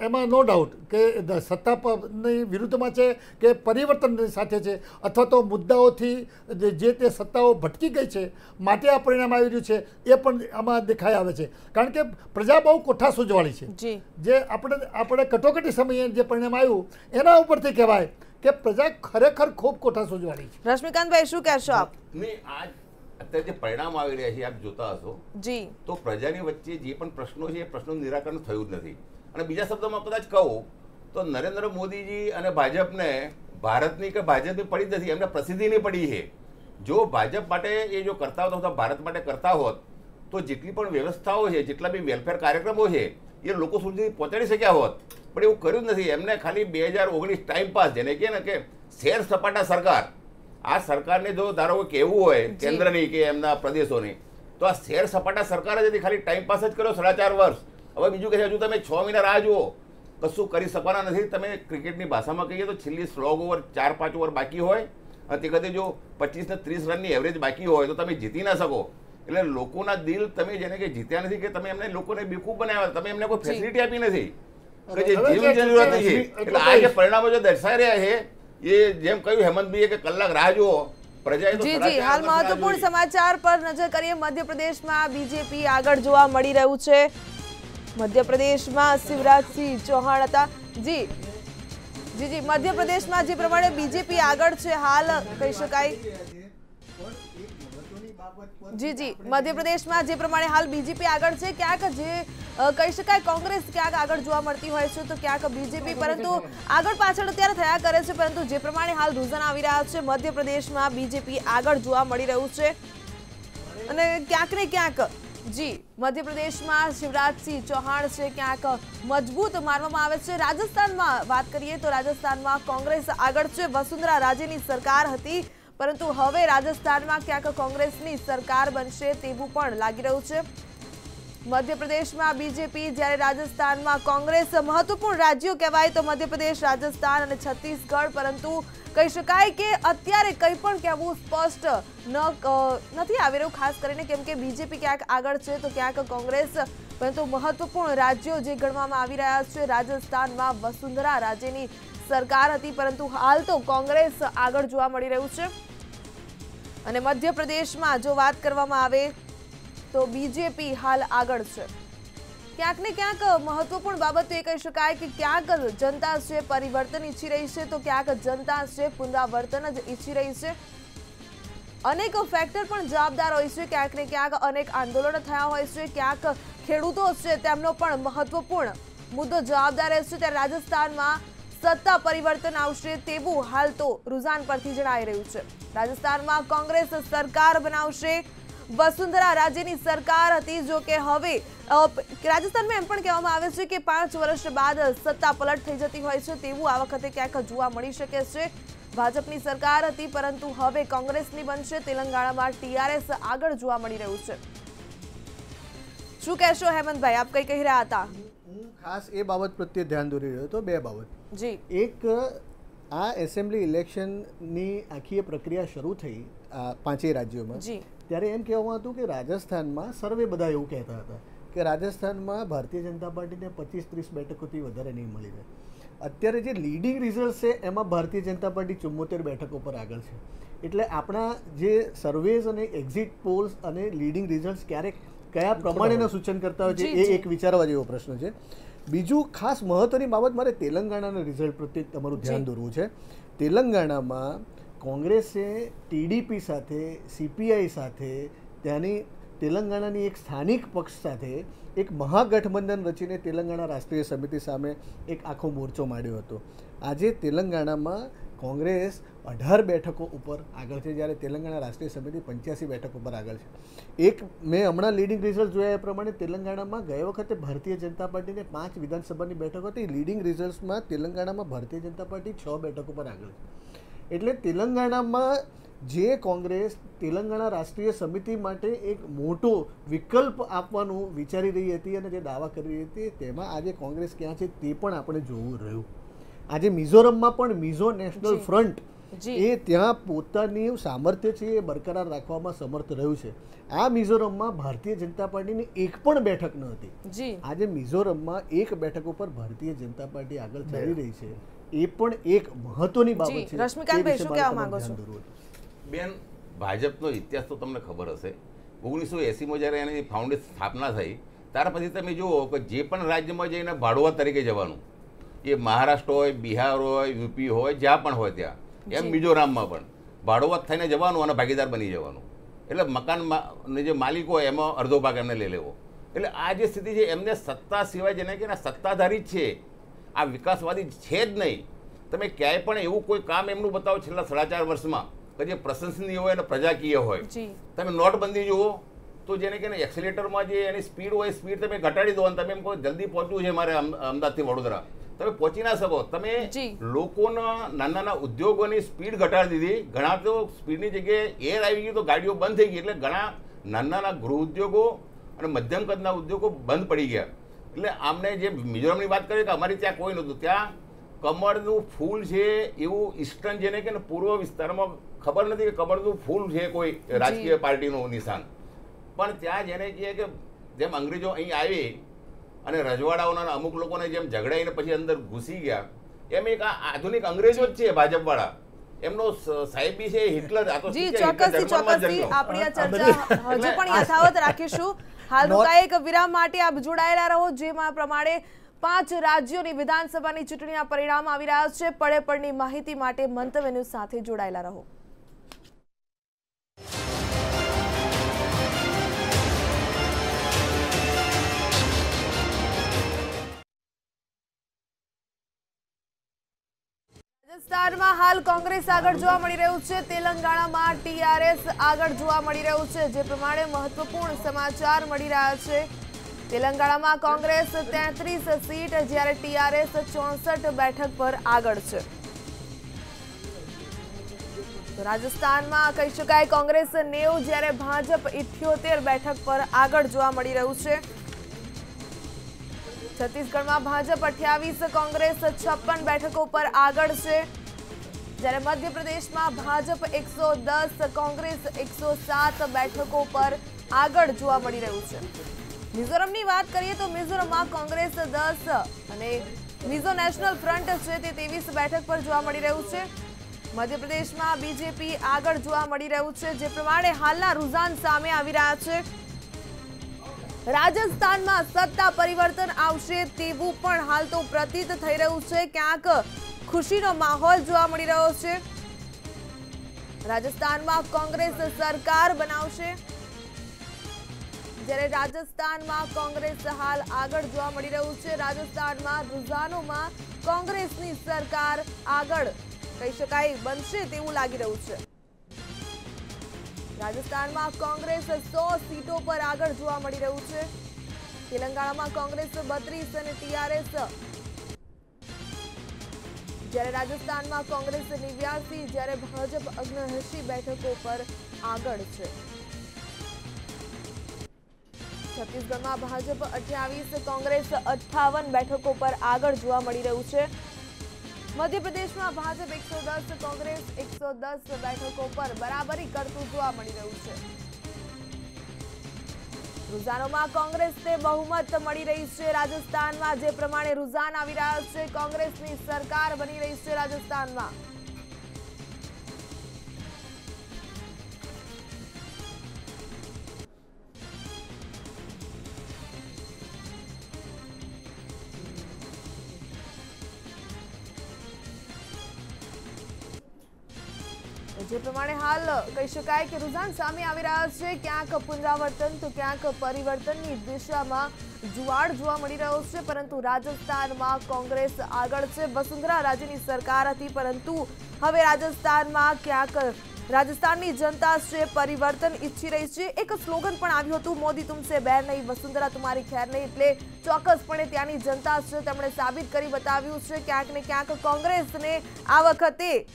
એમાં નો ડાઉટ કે સત્તા પની વિરુદ્ધમાં છે કે પરિવર્તન સાથે છે અથવા તો મુદ્દાઓથી જે- તે સત્તાઓ ભટકી ગઈ છે માટે આ પરિણામ આવી રહ્યું છે એ પણ આમાં દેખાઈ આવે છે. કારણ કે પ્રજા બહુ કોઠા સૂજવાળી છે. જે. આપણે આપણે કટોકટી સમયે જે પરિણામ આવ્યું એના ઉપરથી કહેવાય કે પ્રજા ખરેખર ખૂબ કોઠા સૂજવાળી છે. રશ્મિકાંતભાઈ શું કહેશો આપ? નહીં, આ અત્યારે જે પરિણામ આવી રહ્યા છે આપ જોતા હશો જી. તો પ્રજાની વચ્ચે જે પણ પ્રશ્નો છે એ પ્રશ્નોનું નિરાકરણ થયું જ નથી. અને બીજા શબ્દોમાં કદાચ કહું તો નરેન્દ્ર મોદીજી અને ભાજપને ભારતની કે ભાજપની પડી નથી એમને પ્રસિદ્ધિની પડી છે. જો ભાજપ માટે એ જો કરતા હોત ભારત માટે કરતા હોત તો જેટલી પણ વ્યવસ્થાઓ છે જેટલા બી વેલફેર કાર્યક્રમો છે એ લોકો સુધી પહોંચાડી શક્યા હોત. પણ એવું કર્યું જ નથી. એમને ખાલી બે હજાર ઓગણીસ ટાઈમ પાસ જેને કહે ને કે શેર સપાટા સરકાર આ સરકારને જો ધારો કે કહેવું હોય કેન્દ્રની કે એમના પ્રદેશોની તો આ શેર સપાટા સરકાર જ ખાલી ટાઈમ પાસ જ કર્યો સાડા ચાર વર્ષ. હવે બીજું કહે છે હજુ તમે છ મહિના રાહ જુઓ. કશું કરી શકવાના નથી. તમે ક્રિકેટની ભાષામાં કહીએ તો છેલ્લી સ્લોગ ઓવર ચાર પાંચ ઓવર બાકી હોય. અને તે વખતે જો પચીસ ને ત્રીસ રનની એવરેજ બાકી હોય તો તમે જીતી ના શકો. એટલે લોકોના દિલ તમે જેને કે જીત્યા નથી કે તમે એમને લોકોને બેકૂફ બનાવ્યા તમે એમને કોઈ ફેસિલિટી આપી નથી. કે જે જીવ જરૂરત છે એટલે આ જે પરિણામો જે દર્શાવી રહ્યા છે એ જેમ કહ્યું હેમંતભાઈએ કે કલાક રાહ જુઓ. જી જી હાલ મહત્વપૂર્ણ સમાચાર પર નજર કરીએ મધ્યપ્રદેશમાં બીજેપી આગળ જોવા મળી રહ્યું છે. મધ્યપ્રદેશમાં શિવરાજસિંહ ચૌહાણ હતા. જી જી જી મધ્યપ્રદેશમાં જે પ્રમાણે બીજેપી આગળ છે હાલ કહી શકાય. જી જી. મધ્યપ્રદેશમાં જે પ્રમાણે હાલ બીજેપી આગળ છે ક્યાંક જે કહી શકાય કોંગ્રેસ ક્યાંક આગળ જોવા મળતી હોય છે તો ક્યાંક બીજેપી પરંતુ આગળ પાછળ અત્યારે થયા કરે છે પરંતુ જે પ્રમાણે હાલ રૂઝાન આવી રહ્યા છે મધ્યપ્રદેશમાં બીજેપી આગળ જોવા મળી રહ્યું છે. અને ક્યાંક ને ક્યાંક જી મધ્યપ્રદેશમાં શિવરાજસિંહ ચૌહાણ છે ક્યાંક મજબૂત માનવામાં આવે છે. રાજસ્થાનમાં વાત કરીએ તો રાજસ્થાનમાં કોંગ્રેસ આગળ છે. વસુંધરા રાજેની સરકાર હતી. પરંતુ હવે રાજસ્થાનમાં ક્યાંક કોંગ્રેસની સરકાર બનશે તેવું પણ લાગી રહ્યું છે. મધ્યપ્રદેશમાં બીજેપી જ્યારે રાજસ્થાનમાં કોંગ્રેસ મહત્વપૂર્ણ રાજ્યો કહેવાય તો મધ્યપ્રદેશ, રાજસ્થાન અને છત્તીસગઢ, પરંતુ કહી શકાય કે અત્યારે કંઈ પણ કહેવું સ્પષ્ટ ન નથી આવી રહ્યું, ખાસ કરીને કેમ કે બીજેપી ક્યાંક આગળ છે તો ક્યાંક કોંગ્રેસ, પરંતુ મહત્વપૂર્ણ રાજ્યો જે ગણવામાં આવી રહ્યા છે રાજસ્થાનમાં વસુંધરા રાજ્યની સરકાર હતી, પરંતુ હાલ તો કોંગ્રેસ આગળ જોવા મળી રહ્યું છે. અને મધ્યપ્રદેશમાં જો વાત કરવામાં આવે તો બીજેપી હાલ આગળ છે. ક્યાંક ને ક્યાંક મહત્વપૂર્ણ બાબત એ કહી શકાય કે ક્યાંક જનતા છે પરિવર્તન ઈચ્છી રહી છે, તો ક્યાંક જનતા છે પુનરાવર્તન જ ઈચ્છી રહી છે. અનેક ફેક્ટર પણ જવાબદાર હોય છે, ક્યાંક ને ક્યાંક અનેક આંદોલનો થયા હોય છે, ક્યાંક ખેડૂતો છે, તેમનો પણ મહત્વપૂર્ણ મુદ્દો જવાબદાર રહેશે. ત્યારે રાજસ્થાનમાં સત્તા પરિવર્તન આવશે તેવું હાલ તો રુઝાન પરથી જણાઈ રહ્યું છે. રાજસ્થાનમાં કોંગ્રેસ સરકાર બનાવશે. વસુંધરા રાજ્યની સરકાર હતી, જો કે હવે રાજસ્થાનમાં એમ પણ કહેવામાં આવે છે કે પાંચ વર્ષ બાદ સત્તા પલટ થઈ જતી હોય છે તેવું આ વખતે ક્યાંક જોવા મળી શકે છે. ભાજપની સરકાર હતી, પરંતુ હવે કોંગ્રેસની બનશે. તેલંગાણામાં ટીઆરએસ આગળ જોવા મળી રહ્યું છે. શું કહેશો હેમંતભાઈ? આપ કઈ કહી રહ્યા હતા? ખાસ એ બાબત પ્રત્યે ધ્યાન દોરી રહ્યો હતો બે બાબત. જી. એક આ એસેમ્બલી ઇલેક્શનની આખી પ્રક્રિયા શરૂ થઈ આ પાંચેય રાજ્યોમાં. ત્યારે એમ કહેવામાં હતું કે રાજસ્થાનમાં સર્વે બધા એવું કહેતા હતા કે રાજસ્થાનમાં ભારતીય જનતા પાર્ટીને પચીસ ત્રીસ બેઠકોથી વધારે નહીં મળી રહે. અત્યારે જે લીડિંગ રિઝલ્ટ છે એમાં ભારતીય જનતા પાર્ટી ચુમ્મોતેર બેઠકો પર આગળ છે. એટલે આપણા જે સર્વેઝ અને એક્ઝિટ પોલ્સ અને લીડિંગ રિઝલ્ટ ક્યારેક કયા પ્રમાણેનું સૂચન કરતા હોય છે એ એક વિચારવા જેવો પ્રશ્ન છે. બીજું ખાસ મહત્વની બાબત મારે તેલંગાણાના રિઝલ્ટ પ્રત્યે તમારું ધ્યાન. દોરવું છે તેલંગાણામાં કોંગ્રેસે ટીડીપી સાથે સીપીઆઈ સાથે ત્યાંની તેલંગાણાની એક સ્થાનિક પક્ષ સાથે એક મહાગઠબંધન રચીને તેલંગાણા રાષ્ટ્રીય સમિતિ સામે એક આખો મોરચો માંડ્યો હતો આજે તેલંગાણામાં કોંગ્રેસ અઢાર બેઠકો ઉપર આગળ છે, જ્યારે તેલંગાણા રાષ્ટ્રીય સમિતિ પંચ્યાસી બેઠકો પર આગળ છે. એક, મેં હમણાં લીડિંગ રિઝલ્ટ જોયા એ પ્રમાણે તેલંગાણામાં ગયા વખતે ભારતીય જનતા પાર્ટીને પાંચ વિધાનસભાની બેઠકો હતી. લીડિંગ રિઝલ્ટ્સમાં તેલંગાણામાં ભારતીય જનતા પાર્ટી છ બેઠકો પર આગળ છે. એટલે તેલંગાણામાં જે કોંગ્રેસ તેલંગાણા રાષ્ટ્રીય સમિતિ માટે એક મોટો વિકલ્પ આપવાનું વિચારી રહી હતી અને જે દાવા કરી રહી હતી તેમાં આજે કોંગ્રેસ ક્યાં છે તે પણ આપણે જોવું રહ્યું. આજે મિઝોરમમાં પણ મિઝો નેશનલ ફ્રન્ટ એ ત્યાં પોતાની સામર્થ્ય છે એ બરકરાર રાખવામાં સમર્થ રહ્યું છે. આ મિઝોરમમાં ભારતીય જનતા પાર્ટીની એક પણ બેઠક ન હતી. આજે મિઝોરમમાં એક બેઠક ઉપર ભારતીય જનતા પાર્ટી આગળ ચાલી રહી છે. એ પણ એક મહત્વની બાબત છે. રશ્મિકાંતભાઈ, શું કહેવા માંગો છો? બેન ભાજપનો ઇતિહાસ તો તમને ખબર હશે. ઓગણીસો એંસીમાં જ્યારે એની ફાઉન્ડેશન સ્થાપના થઈ ત્યાર પછી તમે જુઓ કે જે પણ રાજ્યમાં જઈને ભાડુઆત તરીકે જવાનું એ મહારાષ્ટ્ર હોય બિહાર હોય યુપી હોય જ્યાં પણ હોય ત્યાં. એમ. મિઝોરામમાં પણ. ભાડોવત થઈને જવાનું અને ભાગીદાર બની જવાનું. એટલે મકાનના જે માલિક હોય એમાં અડધો ભાગ એમને લઈ લેવો. એટલે આ જે સ્થિતિ છે એમને સત્તા સિવાય જેને કે સત્તાધારી જ છે. આ વિકાસવાદી છે જ નહીં. તમે ક્યાંય પણ એવું કોઈ કામ એમનું બતાવો છેલ્લા સાડા ચાર વર્ષમાં કે જે પ્રશંસનીય હોય અને પ્રજાકીય હોય. તમે નોટબંધી જુઓ તો જેને કે એક્સિલેટરમાં જે એની સ્પીડ હોય સ્પીડ તમે ઘટાડી દો અને તમે એમ કહો જલ્દી પહોંચવું છે મારે અમ- અમદાવાદથી વડોદરા. તમે પહોંચી ના શકો. તમે લોકોના નાના નાના ઉદ્યોગોની સ્પીડ ઘટાડી દીધી. ઘણા તો સ્પીડની જગ્યાએ એર આવી ગયું તો ગાડીઓ બંધ થઈ ગઈ. એટલે ઘણા નાના નાના ગૃહ ઉદ્યોગો અને મધ્યમ કદના ઉદ્યોગો બંધ પડી ગયા. એટલે આમને જે મિઝોરમની વાત કરીએ કે અમારી ત્યાં કોઈ નહોતું. ત્યાં કમળનું ફૂલ છે એવું ઈસ્ટર્ન જેને કે પૂર્વ વિસ્તારમાં ખબર નથી કે કમળનું ફૂલ છે કોઈ રાજકીય પાર્ટીનું નિશાન. પણ ત્યાં જેને કહે કે જેમ અંગ્રેજો અહીં આવી અને રજવાડાઓના અમુક લોકોને જેમ ઝઘડાઈને પછી અંદર ઘૂસી ગયા એમ એક આ આધુનિક અંગ્રેજો જ છે ભાજપવાળા. એમનો સાહેબી છે હિટલર આ તો જી ચોક્કસથી ચોક્કસથી આપણી આ આ ચર્ચા હજુ પણ યથાવત રાખીશું. હાલ રોકાય એક વિરામ માટે આપ જોડાયેલા રહો જેમાં પ્રમાણે પાંચ રાજ્યોની વિધાનસભાની ચૂંટણીના પરિણામ આવી રહ્યા છે. પડે પડની માહિતી માટે મંતવ્ય ન્યૂઝ સાથે જોડાયેલા રહો. રાજસ્થાનમાં હાલ કોંગ્રેસ આગળ જોવા મળી રહ્યું છે. તેલંગાણામાં ટીઆરએસ આગળ જોવા મળી રહ્યું છે, જે પ્રમાણે મહત્વપૂર્ણ સમાચાર મળી રહ્યા છે. તેલંગાણામાં કોંગ્રેસ તેત્રીસ સીટ, જ્યારે ટીઆરએસ ચોસઠ બેઠક પર આગળ છે. રાજસ્થાનમાં કહી શકાય કોંગ્રેસ નેવું, જ્યારે ભાજપ ઇઠ્યોતેર બેઠક પર આગળ જોવા મળી રહ્યું છે. છત્તીસગઢમાં ભાજપ અઠ્યાવીસ, કોંગ્રેસ છપ્પન બેઠકો પર આગળ છે. જ્યારે મધ્યપ્રદેશમાં ભાજપ એકસો દસ, કોંગ્રેસ એકસો સાત બેઠકો પર આગળ જોવા મળી રહ્યું છે. મિઝોરમની વાત કરીએ તો મિઝોરમમાં કોંગ્રેસ દસ અને મિઝો નેશનલ ફ્રન્ટ છે તે ત્રેવીસ બેઠક પર જોવા મળી રહ્યું છે. મધ્યપ્રદેશમાં બીજેપી આગળ જોવા મળી રહ્યું છે. જે પ્રમાણે હાલના રુઝાન સામે આવી રહ્યા છે. રાજસ્થાનમાં સત્તા પરિવર્તન આવશે તેવું પણ હાલ તો પ્રતીત થઈ રહ્યું છે. ક્યાંક ખુશીનો માહોલ જોવા મળી રહ્યો છે. રાજસ્થાનમાં કોંગ્રેસ સરકાર બનાવશે. જ્યારે રાજસ્થાનમાં કોંગ્રેસ હાલ આગળ જોવા મળી રહ્યું છે, રાજસ્થાનમાં રૂઝાનોમાં કોંગ્રેસની સરકાર આગળ. કહી શકાય, બનશે તેવું લાગી રહ્યું છે. રાજસ્થાનમાં કોંગ્રેસ સો સીટો પર આગળ જોવા મળી રહ્યું છે. તેલંગાણામાં કોંગ્રેસ બત્રીસ અને ટીઆરએસ. જ્યારે રાજસ્થાનમાં કોંગ્રેસ નેવ્યાસી, જ્યારે ભાજપ અગ્નએસી બેઠકો પર આગળ છે. છત્તીસગઢમાં ભાજપ અઠ્યાવીસ, કોંગ્રેસ અઠ્ઠાવન બેઠકો પર આગળ જોવા મળી રહ્યું છે. મધ્યપ્રદેશમાં ભાજપ એકસો દસ, કોંગ્રેસ એકસો દસ બેઠકો પર બરાબરી કરતું જોવા મળી રહ્યું છે. રૂઝાનોમાં કોંગ્રેસને બહુમત મળી રહી છે. રાજસ્થાનમાં જે પ્રમાણે રૂઝાન આવી રહ્યા છે, કોંગ્રેસની સરકાર બની રહી છે રાજસ્થાનમાં. જે પ્રમાણે હાલ કહી શકાય કે રુઝાન સામે આવી રહ્યા છે. ક્યાંક પુનરાવર્તન તો ક્યાંક પરિવર્તનની દિશામાં જુવાડ જોવા મળી રહ્યો છે, પરંતુ રાજસ્થાનમાં કોંગ્રેસ આગળ છે. વસુંધરા રાજ્યની સરકાર હતી, પરંતુ હવે રાજસ્થાનમાં ક્યાંક રાજસ્થાનની જનતા છે પરિવર્તન ઈચ્છી રહી છે. એક સ્લોગન પણ આવ્યું હતું, મોદી તુમસે બેર નહીં, વસુંધરા તમારી ખેર નહીં, એટલે ચોક્કસપણે ત્યાંની જનતા છે તેમણે સાબિત કરી બતાવ્યું છે. ક્યાંક ને ક્યાંક કોંગ્રેસને આ વખતે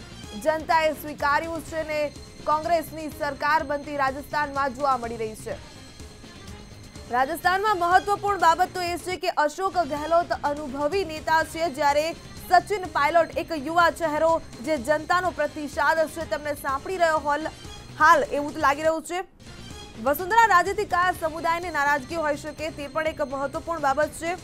જનતાએ સ્વીકાર્યું છે ને કોંગ્રેસની સરકાર બનતી રાજસ્થાનમાં જોવા મળી રહી છે. રાજસ્થાનમાં મહત્વપૂર્ણ બાબત તો એ છે કે અશોક ગહેલોત અનુભવી નેતા છે. જ્યારે સચિન પાયલોટ, એક યુવા ચહેરો જે જનતાનો પ્રતિસાદ છે તેમને સાંપડી રહ્યો હોલ. હાલ એવું તો લાગી રહ્યું છે. વસુંધરા રાજેથી કયા સમુદાયને નારાજગી હોઈ શકે તે પણ એક મહત્વપૂર્ણ બાબત છે.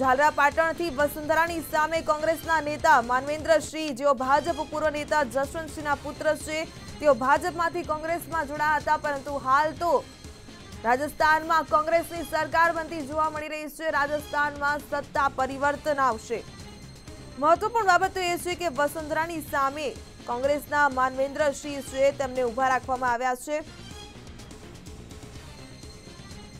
ઝાલરા પાટણથી વસુંધરાની સામે કોંગ્રેસના નેતા માનવેન્દ્રસિંહ, જેઓ ભાજપ પૂર્વ નેતા જશવંતસિંહના પુત્ર છે, તેઓ ભાજપમાંથી કોંગ્રેસમાં જોડાયા હતા, પરંતુ હાલ તો રાજસ્થાનમાં કોંગ્રેસની સરકાર બનતી જોવા મળી રહી છે. રાજસ્થાનમાં સત્તા પરિવર્તન આવશે. મહત્વપૂર્ણ બાબત તો એ છે કે વસુંધરાની સામે કોંગ્રેસના માનવેન્દ્રસિંહ છે તેમને ઊભા રાખવામાં આવ્યા છે.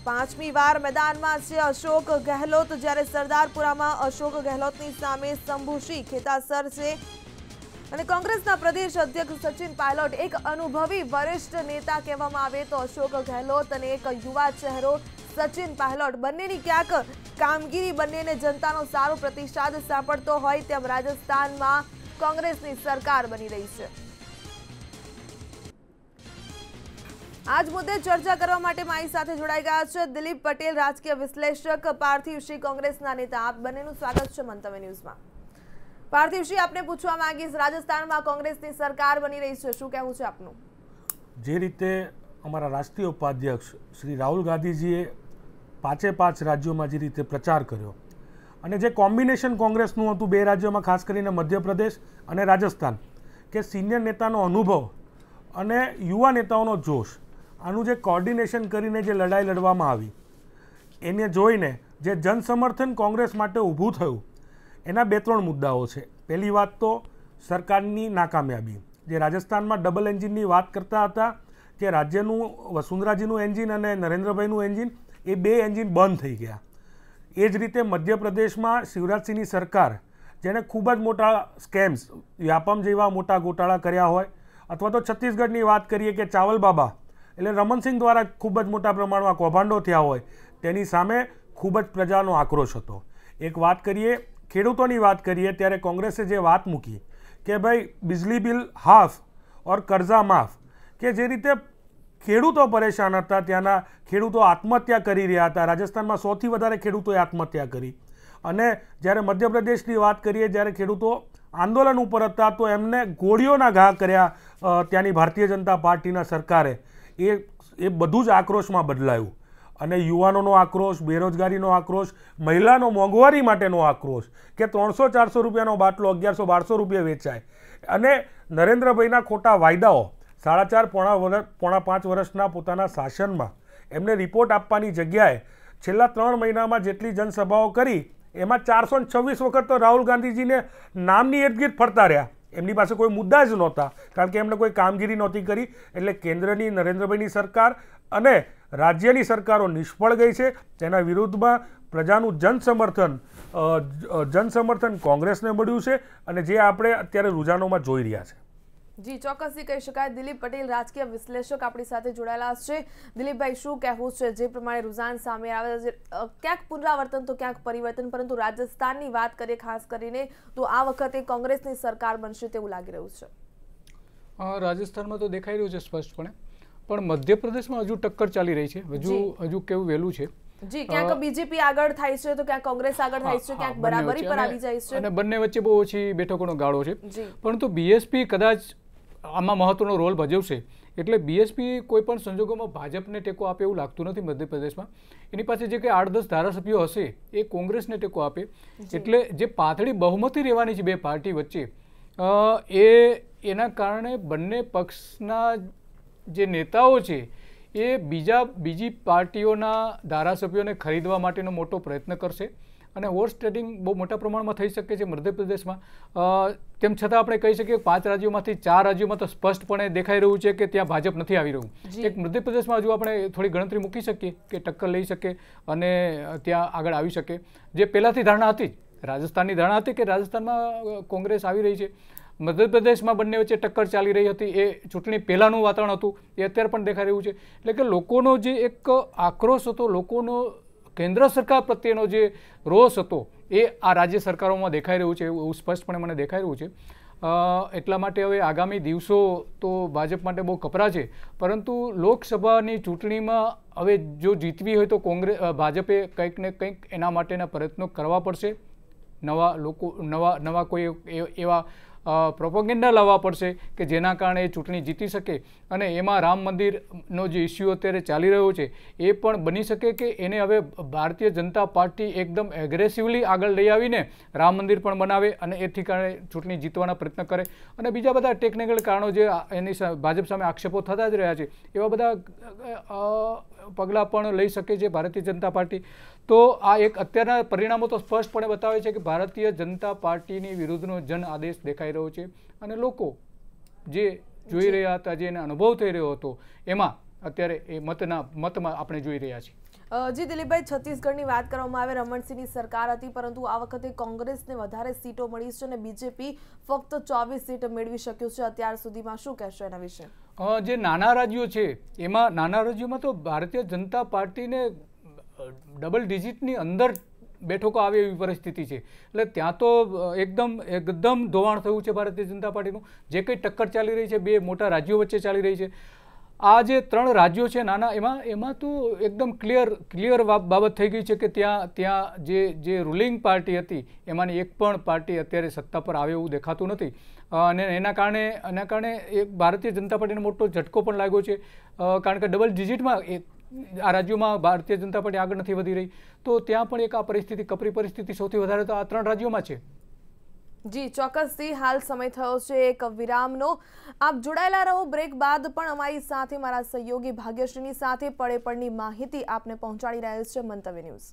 પાંચમી વાર મેદાનમાં છે અશોક ગહેલોત, જ્યારે સરદારપુરામાં અશોક ગહેલોતની સામે શંભુસિંહ ખેતાસર છે. અને કોંગ્રેસના પ્રદેશ અધ્યક્ષ સચિન પાયલોટ, એક અનુભવી વરિષ્ઠ નેતા કહેવામાં આવે તો અશોક ગહેલોત અને એક યુવા ચહેરો સચિન પાયલોટ બંનેની ક્યાંક કામગીરી બંનેને જનતાનો સારો પ્રતિસાદ સાંપડતો હોય તેમ રાજસ્થાનમાં કોંગ્રેસની સરકાર બની રહી છે. આજ મુદ્દે ચર્ચા કરવા માટે મારી સાથે જોડાઈ ગયા છે દિલીપ પટેલ, રાજકીય વિશ્લેષક પાર્થિવશ્રી કોંગ્રેસના નેતા. આપ બંનેનું સ્વાગત છે મંતવ્ય ન્યૂઝમાં. પાર્થિવશ્રી આપને પૂછવા માંગીશ, રાજસ્થાનમાં કોંગ્રેસની સરકાર બની રહી છે. શું કહેવું છે આપનું? જે રીતે અમારા રાષ્ટ્રીય ઉપાધ્યક્ષ શ્રી રાહુલ ગાંધીજીએ પાંચે પાંચ રાજ્યોમાં જે રીતે પ્રચાર કર્યો. અને જે કોમ્બિનેશન કોંગ્રેસનું હતું બે રાજ્યોમાં, ખાસ કરીને મધ્યપ્રદેશ અને રાજસ્થાન, કે સિનિયર નેતાનો અનુભવ અને યુવા નેતાઓનો જોશ, આનું જે કોર્ડિનેશન કરીને જે લડાઈ લડવામાં આવી, એને જોઈને જે જનસમર્થન કોંગ્રેસ માટે ઊભું થયું, એના બે ત્રણ મુદ્દાઓ છે. પહેલી વાત તો સરકારની નાકામયાબી, જે રાજસ્થાનમાં ડબલ એન્જિનની વાત કરતા હતા, કે રાજ્યનું, વસુંધરાજીનું એન્જિન અને નરેન્દ્રભાઈનું એન્જિન એ બે એન્જિન બંધ થઈ ગયા. એ જ રીતે મધ્યપ્રદેશમાં શિવરાજસિંહની સરકાર, જેણે ખૂબ જ મોટા સ્કેમ્સ, વ્યાપમ જેવા મોટા ગોટાળા કર્યા હોય, અથવા તો છત્તીસગઢની વાત કરીએ કે ચાવલ બાબા, એટલે રમનસિંહ દ્વારા ખૂબ જ મોટા પ્રમાણમાં કૌભાંડો થયા હોય, તેની સામે ખૂબ જ પ્રજાનો આક્રોશ હતો. એક વાત કરીએ, ખેડૂતોની વાત કરીએ, ત્યારે કોંગ્રેસે જે વાત મૂકી કે ભાઈ, બિજલી બિલ હાફ ઓર કરઝા માફ, કે જે રીતે ખેડૂતો પરેશાન હતા, ત્યાંના ખેડૂતો આત્મહત્યા કરી રહ્યા હતા. રાજસ્થાનમાં સૌથી વધારે ખેડૂતોએ આત્મહત્યા કરી. અને જ્યારે મધ્યપ્રદેશની વાત કરીએ, જ્યારે ખેડૂતો આંદોલન ઉપર હતા, તો એમને ગોળીઓના ઘા કર્યા ત્યાંની ભારતીય જનતા પાર્ટીના સરકારે. એ એ બધું જ આક્રોશમાં બદલાયું. અને યુવાનોનો આક્રોશ, બેરોજગારીનો આક્રોશ, મહિલાનો મોંઘવારી માટેનો આક્રોશ, કે ત્રણસો, ચારસો રૂપિયાનો બાટલો અગિયારસો, બારસો રૂપિયા વેચાય. અને નરેન્દ્રભાઈના ખોટા વાયદાઓ સાડા ચાર પોણા વર્ષ પોણા પાંચ વર્ષના પોતાના શાસનમાં એમને રિપોર્ટ આપવાની જગ્યાએ છેલ્લા ત્રણ મહિનામાં જેટલી જનસભાઓ કરી, એમાં ચારસો છવ્વીસ વખત તો રાહુલ ગાંધીજીને નામની ઇર્દગીર્દ ફરતા રહ્યા. એમની પાસે કોઈ મુદ્દા જ નહોતા, કારણ કે એમને કોઈ કામગીરી નહોતી કરી, એટલે કેન્દ્રની નરેન્દ્રભાઈની સરકાર અને રાજ્યની સરકારો નિષ્ફળ ગઈ છે. તેના વિરુદ્ધમાં પ્રજાનું જનસમર્થન જનસમર્થન કોંગ્રેસને મળ્યું છે અને જે આપણે અત્યારે રૂઝાનોમાં જોઈ રહ્યા છે. જી ચોક્કસથી કહી શકાય દિલીપ પટેલ રાજકીય વિશ્લેષક આપણી સાથે જોડાયેલા છે. દિલીપભાઈ શું કહેવું છે? જે પ્રમાણે રુઝાન સામે આવે છે ક્યાંક પુનરાવર્તન તો ક્યાંક પરિવર્તન પરંતુ રાજસ્થાનની વાત કરીએ ખાસ કરીને તો આ વખતે કોંગ્રેસની સરકાર બનશે તેવું લાગી રહ્યું છે. રાજસ્થાનમાં તો દેખાઈ રહ્યું છે સ્પષ્ટપણે પણ મધ્યપ્રદેશમાં હજુ ટક્કર ચાલી રહી છે. હજુ હજુ કેવું વહેલું છે? જી ક્યાંક બીજેપી આગળ થાય છે તો ક્યાંક કોંગ્રેસ આગળ થાય છે ક્યાંક બરાબરી પર આવી જાય છે. અને બંને વચ્ચે બહુ ઓછી બેઠકોનો ગાળો છે. પરંતુ બીએસપી કદાચ આમાં મહત્વનો રોલ ભજવશે. એટલે બીએસપી કોઈ પણ સંજોગોમાં ભાજપને ટેકો આપે એવું લાગતું નથી મધ્યપ્રદેશમાં. એની પાસે જે કંઈ આઠ દસ ધારાસભ્યો હશે એ કોંગ્રેસને ટેકો આપે. એટલે જે પાતળી બહુમતી રહેવાની છે બે પાર્ટી વચ્ચે એ એના કારણે બંને પક્ષના જે નેતાઓ છે એ બીજા બીજી પાર્ટીઓના ધારાસભ્યોને ખરીદવા માટેનો મોટો પ્રયત્ન કરશે. અને હોર્સ ટ્રેડિંગ બહુ મોટા પ્રમાણમાં થઈ શકે છે મધ્યપ્રદેશમાં. તેમ છતાં આપણે કહી શકીએ પાંચ રાજ્યોમાંથી ચાર રાજ્યોમાં તો સ્પષ્ટપણે દેખાઈ રહ્યું છે કે ત્યાં ભાજપ નથી આવી રહ્યું. એક મધ્યપ્રદેશમાં હજુ આપણે થોડી ગણતરી મૂકી શકીએ કે ટક્કર લઈ શકે અને ત્યાં આગળ આવી શકે. જે પહેલાંથી ધારણા હતી રાજસ્થાનની ધારણા હતી કે રાજસ્થાનમાં કોંગ્રેસ આવી રહી છે. મધ્યપ્રદેશમાં બંને વચ્ચે ટક્કર ચાલી રહી હતી. એ ચૂંટણી પહેલાંનું વાતાવરણ હતું. એ અત્યારે પણ દેખાઈ રહ્યું છે. એટલે કે લોકોનો જે એક આક્રોશ હતો લોકોનો કેન્દ્ર સરકાર પ્રત્યેનો જે રોષ હતો એ આ રાજ્ય સરકારોમાં દેખાઈ રહ્યું છે એવું સ્પષ્ટપણે મને દેખાઈ રહ્યું છે. એટલા માટે હવે આગામી દિવસો તો ભાજપ માટે બહુ કપરા છે. પરંતુ લોકસભાની ચૂંટણીમાં હવે જો જીતવી હોય તો કોંગ્રેસ ભાજપે કંઈક ને કંઈક એના માટેના પ્રયત્નો કરવા પડશે. નવા લોકો, નવા નવા કોઈ એવા પ્રોપોગેન્ડા લાવવા પડશે કે જેના કારણે એ ચૂંટણી જીતી શકે અને એમાં રામ મંદિરનો જે ઇસ્યુ અત્યારે ચાલી રહ્યો છે, એ પણ બની શકે કે એને હવે ભારતીય જનતા પાર્ટી એકદમ એગ્રેસિવલી આગળ લઈ આવીને રામ મંદિર પણ બનાવે અને એથી કારણે ચૂંટણી જીતવાના પ્રયત્ન કરે. અને બીજા બધા ટેકનિકલ કારણો જે એની ભાજપ સામે આક્ષેપો થતા જ રહ્યા છે, એવા બધા પગલાં પણ લઈ શકે છે ભારતીય જનતા પાર્ટી. તો આ એક અત્યારના પરિણામો તો સ્પષ્ટપણે બતાવે છે કે ભારતીય જનતા પાર્ટીની વિરુદ્ધનો જન આદેશ દેખાઈ રહ્યો છે અને લોકો જે જોઈ રહ્યા હતા જે એને અનુભવ થઈ રહ્યો હતો એમાં અત્યારે એ મતના મતમાં આપણે જોઈ રહ્યા છીએ. જી દિલીપભાઈ, છત્તીસગઢની વાત કરવામાં આવે, રમણસિંહની સરકાર હતી, પરંતુ આ વખતે કોંગ્રેસને વધારે સીટો મળી છે અને બીજેપી ફક્ત ચોવીસ સીટ મેળવી શક્યું છે. અત્યાર સુધીમાં શું કહેશો એના વિશે? જે નાના રાજ્યો છે, એમાં નાના રાજ્યોમાં તો ભારતીય જનતા પાર્ટીને ડબલ ડિજિટની અંદર બેઠકો આવે એવી પરિસ્થિતિ છે. એટલે ત્યાં તો એકદમ એકદમ ધોવાણ થયું છે ભારતીય જનતા પાર્ટીનું. જે કંઈ ટક્કર ચાલી રહી છે, બે મોટા રાજ્યો વચ્ચે ચાલી રહી છે. આ જે ત્રણ રાજ્યો છે, નાના, એમાં એમાં તો એકદમ ક્લિયર ક્લિયર બાબત થઈ ગઈ છે કે ત્યાં ત્યાં જે જે રૂલિંગ પાર્ટી હતી, એમાંની એક પણ પાર્ટી અત્યારે સત્તા પર આવે એવું દેખાતું નથી. અને એના કારણે એના કારણે એક ભારતીય જનતા પાર્ટીને મોટો ઝટકો પણ લાગ્યો છે. કારણ કે ડબલ ડિજિટમાં આ રાજ્યોમાં ભારતીય જનતા પાર્ટી આગળ નથી વધી રહી. તો ત્યાં પણ એક આ પરિસ્થિતિ, કપરી પરિસ્થિતિ સૌથી વધારે તો આ ત્રણ રાજ્યોમાં છે. જી, ચોક્કસથી હાલ સમય થયો છે એક વિરામનો. આપ જોડાયેલા રહો. બ્રેક બાદ પણ અમારી સાથે મારા સહયોગી ભાગ્યશ્રીની સાથે પડેપડની માહિતી આપને પહોંચાડી રહ્યો છે મંતવ્ય ન્યૂઝ.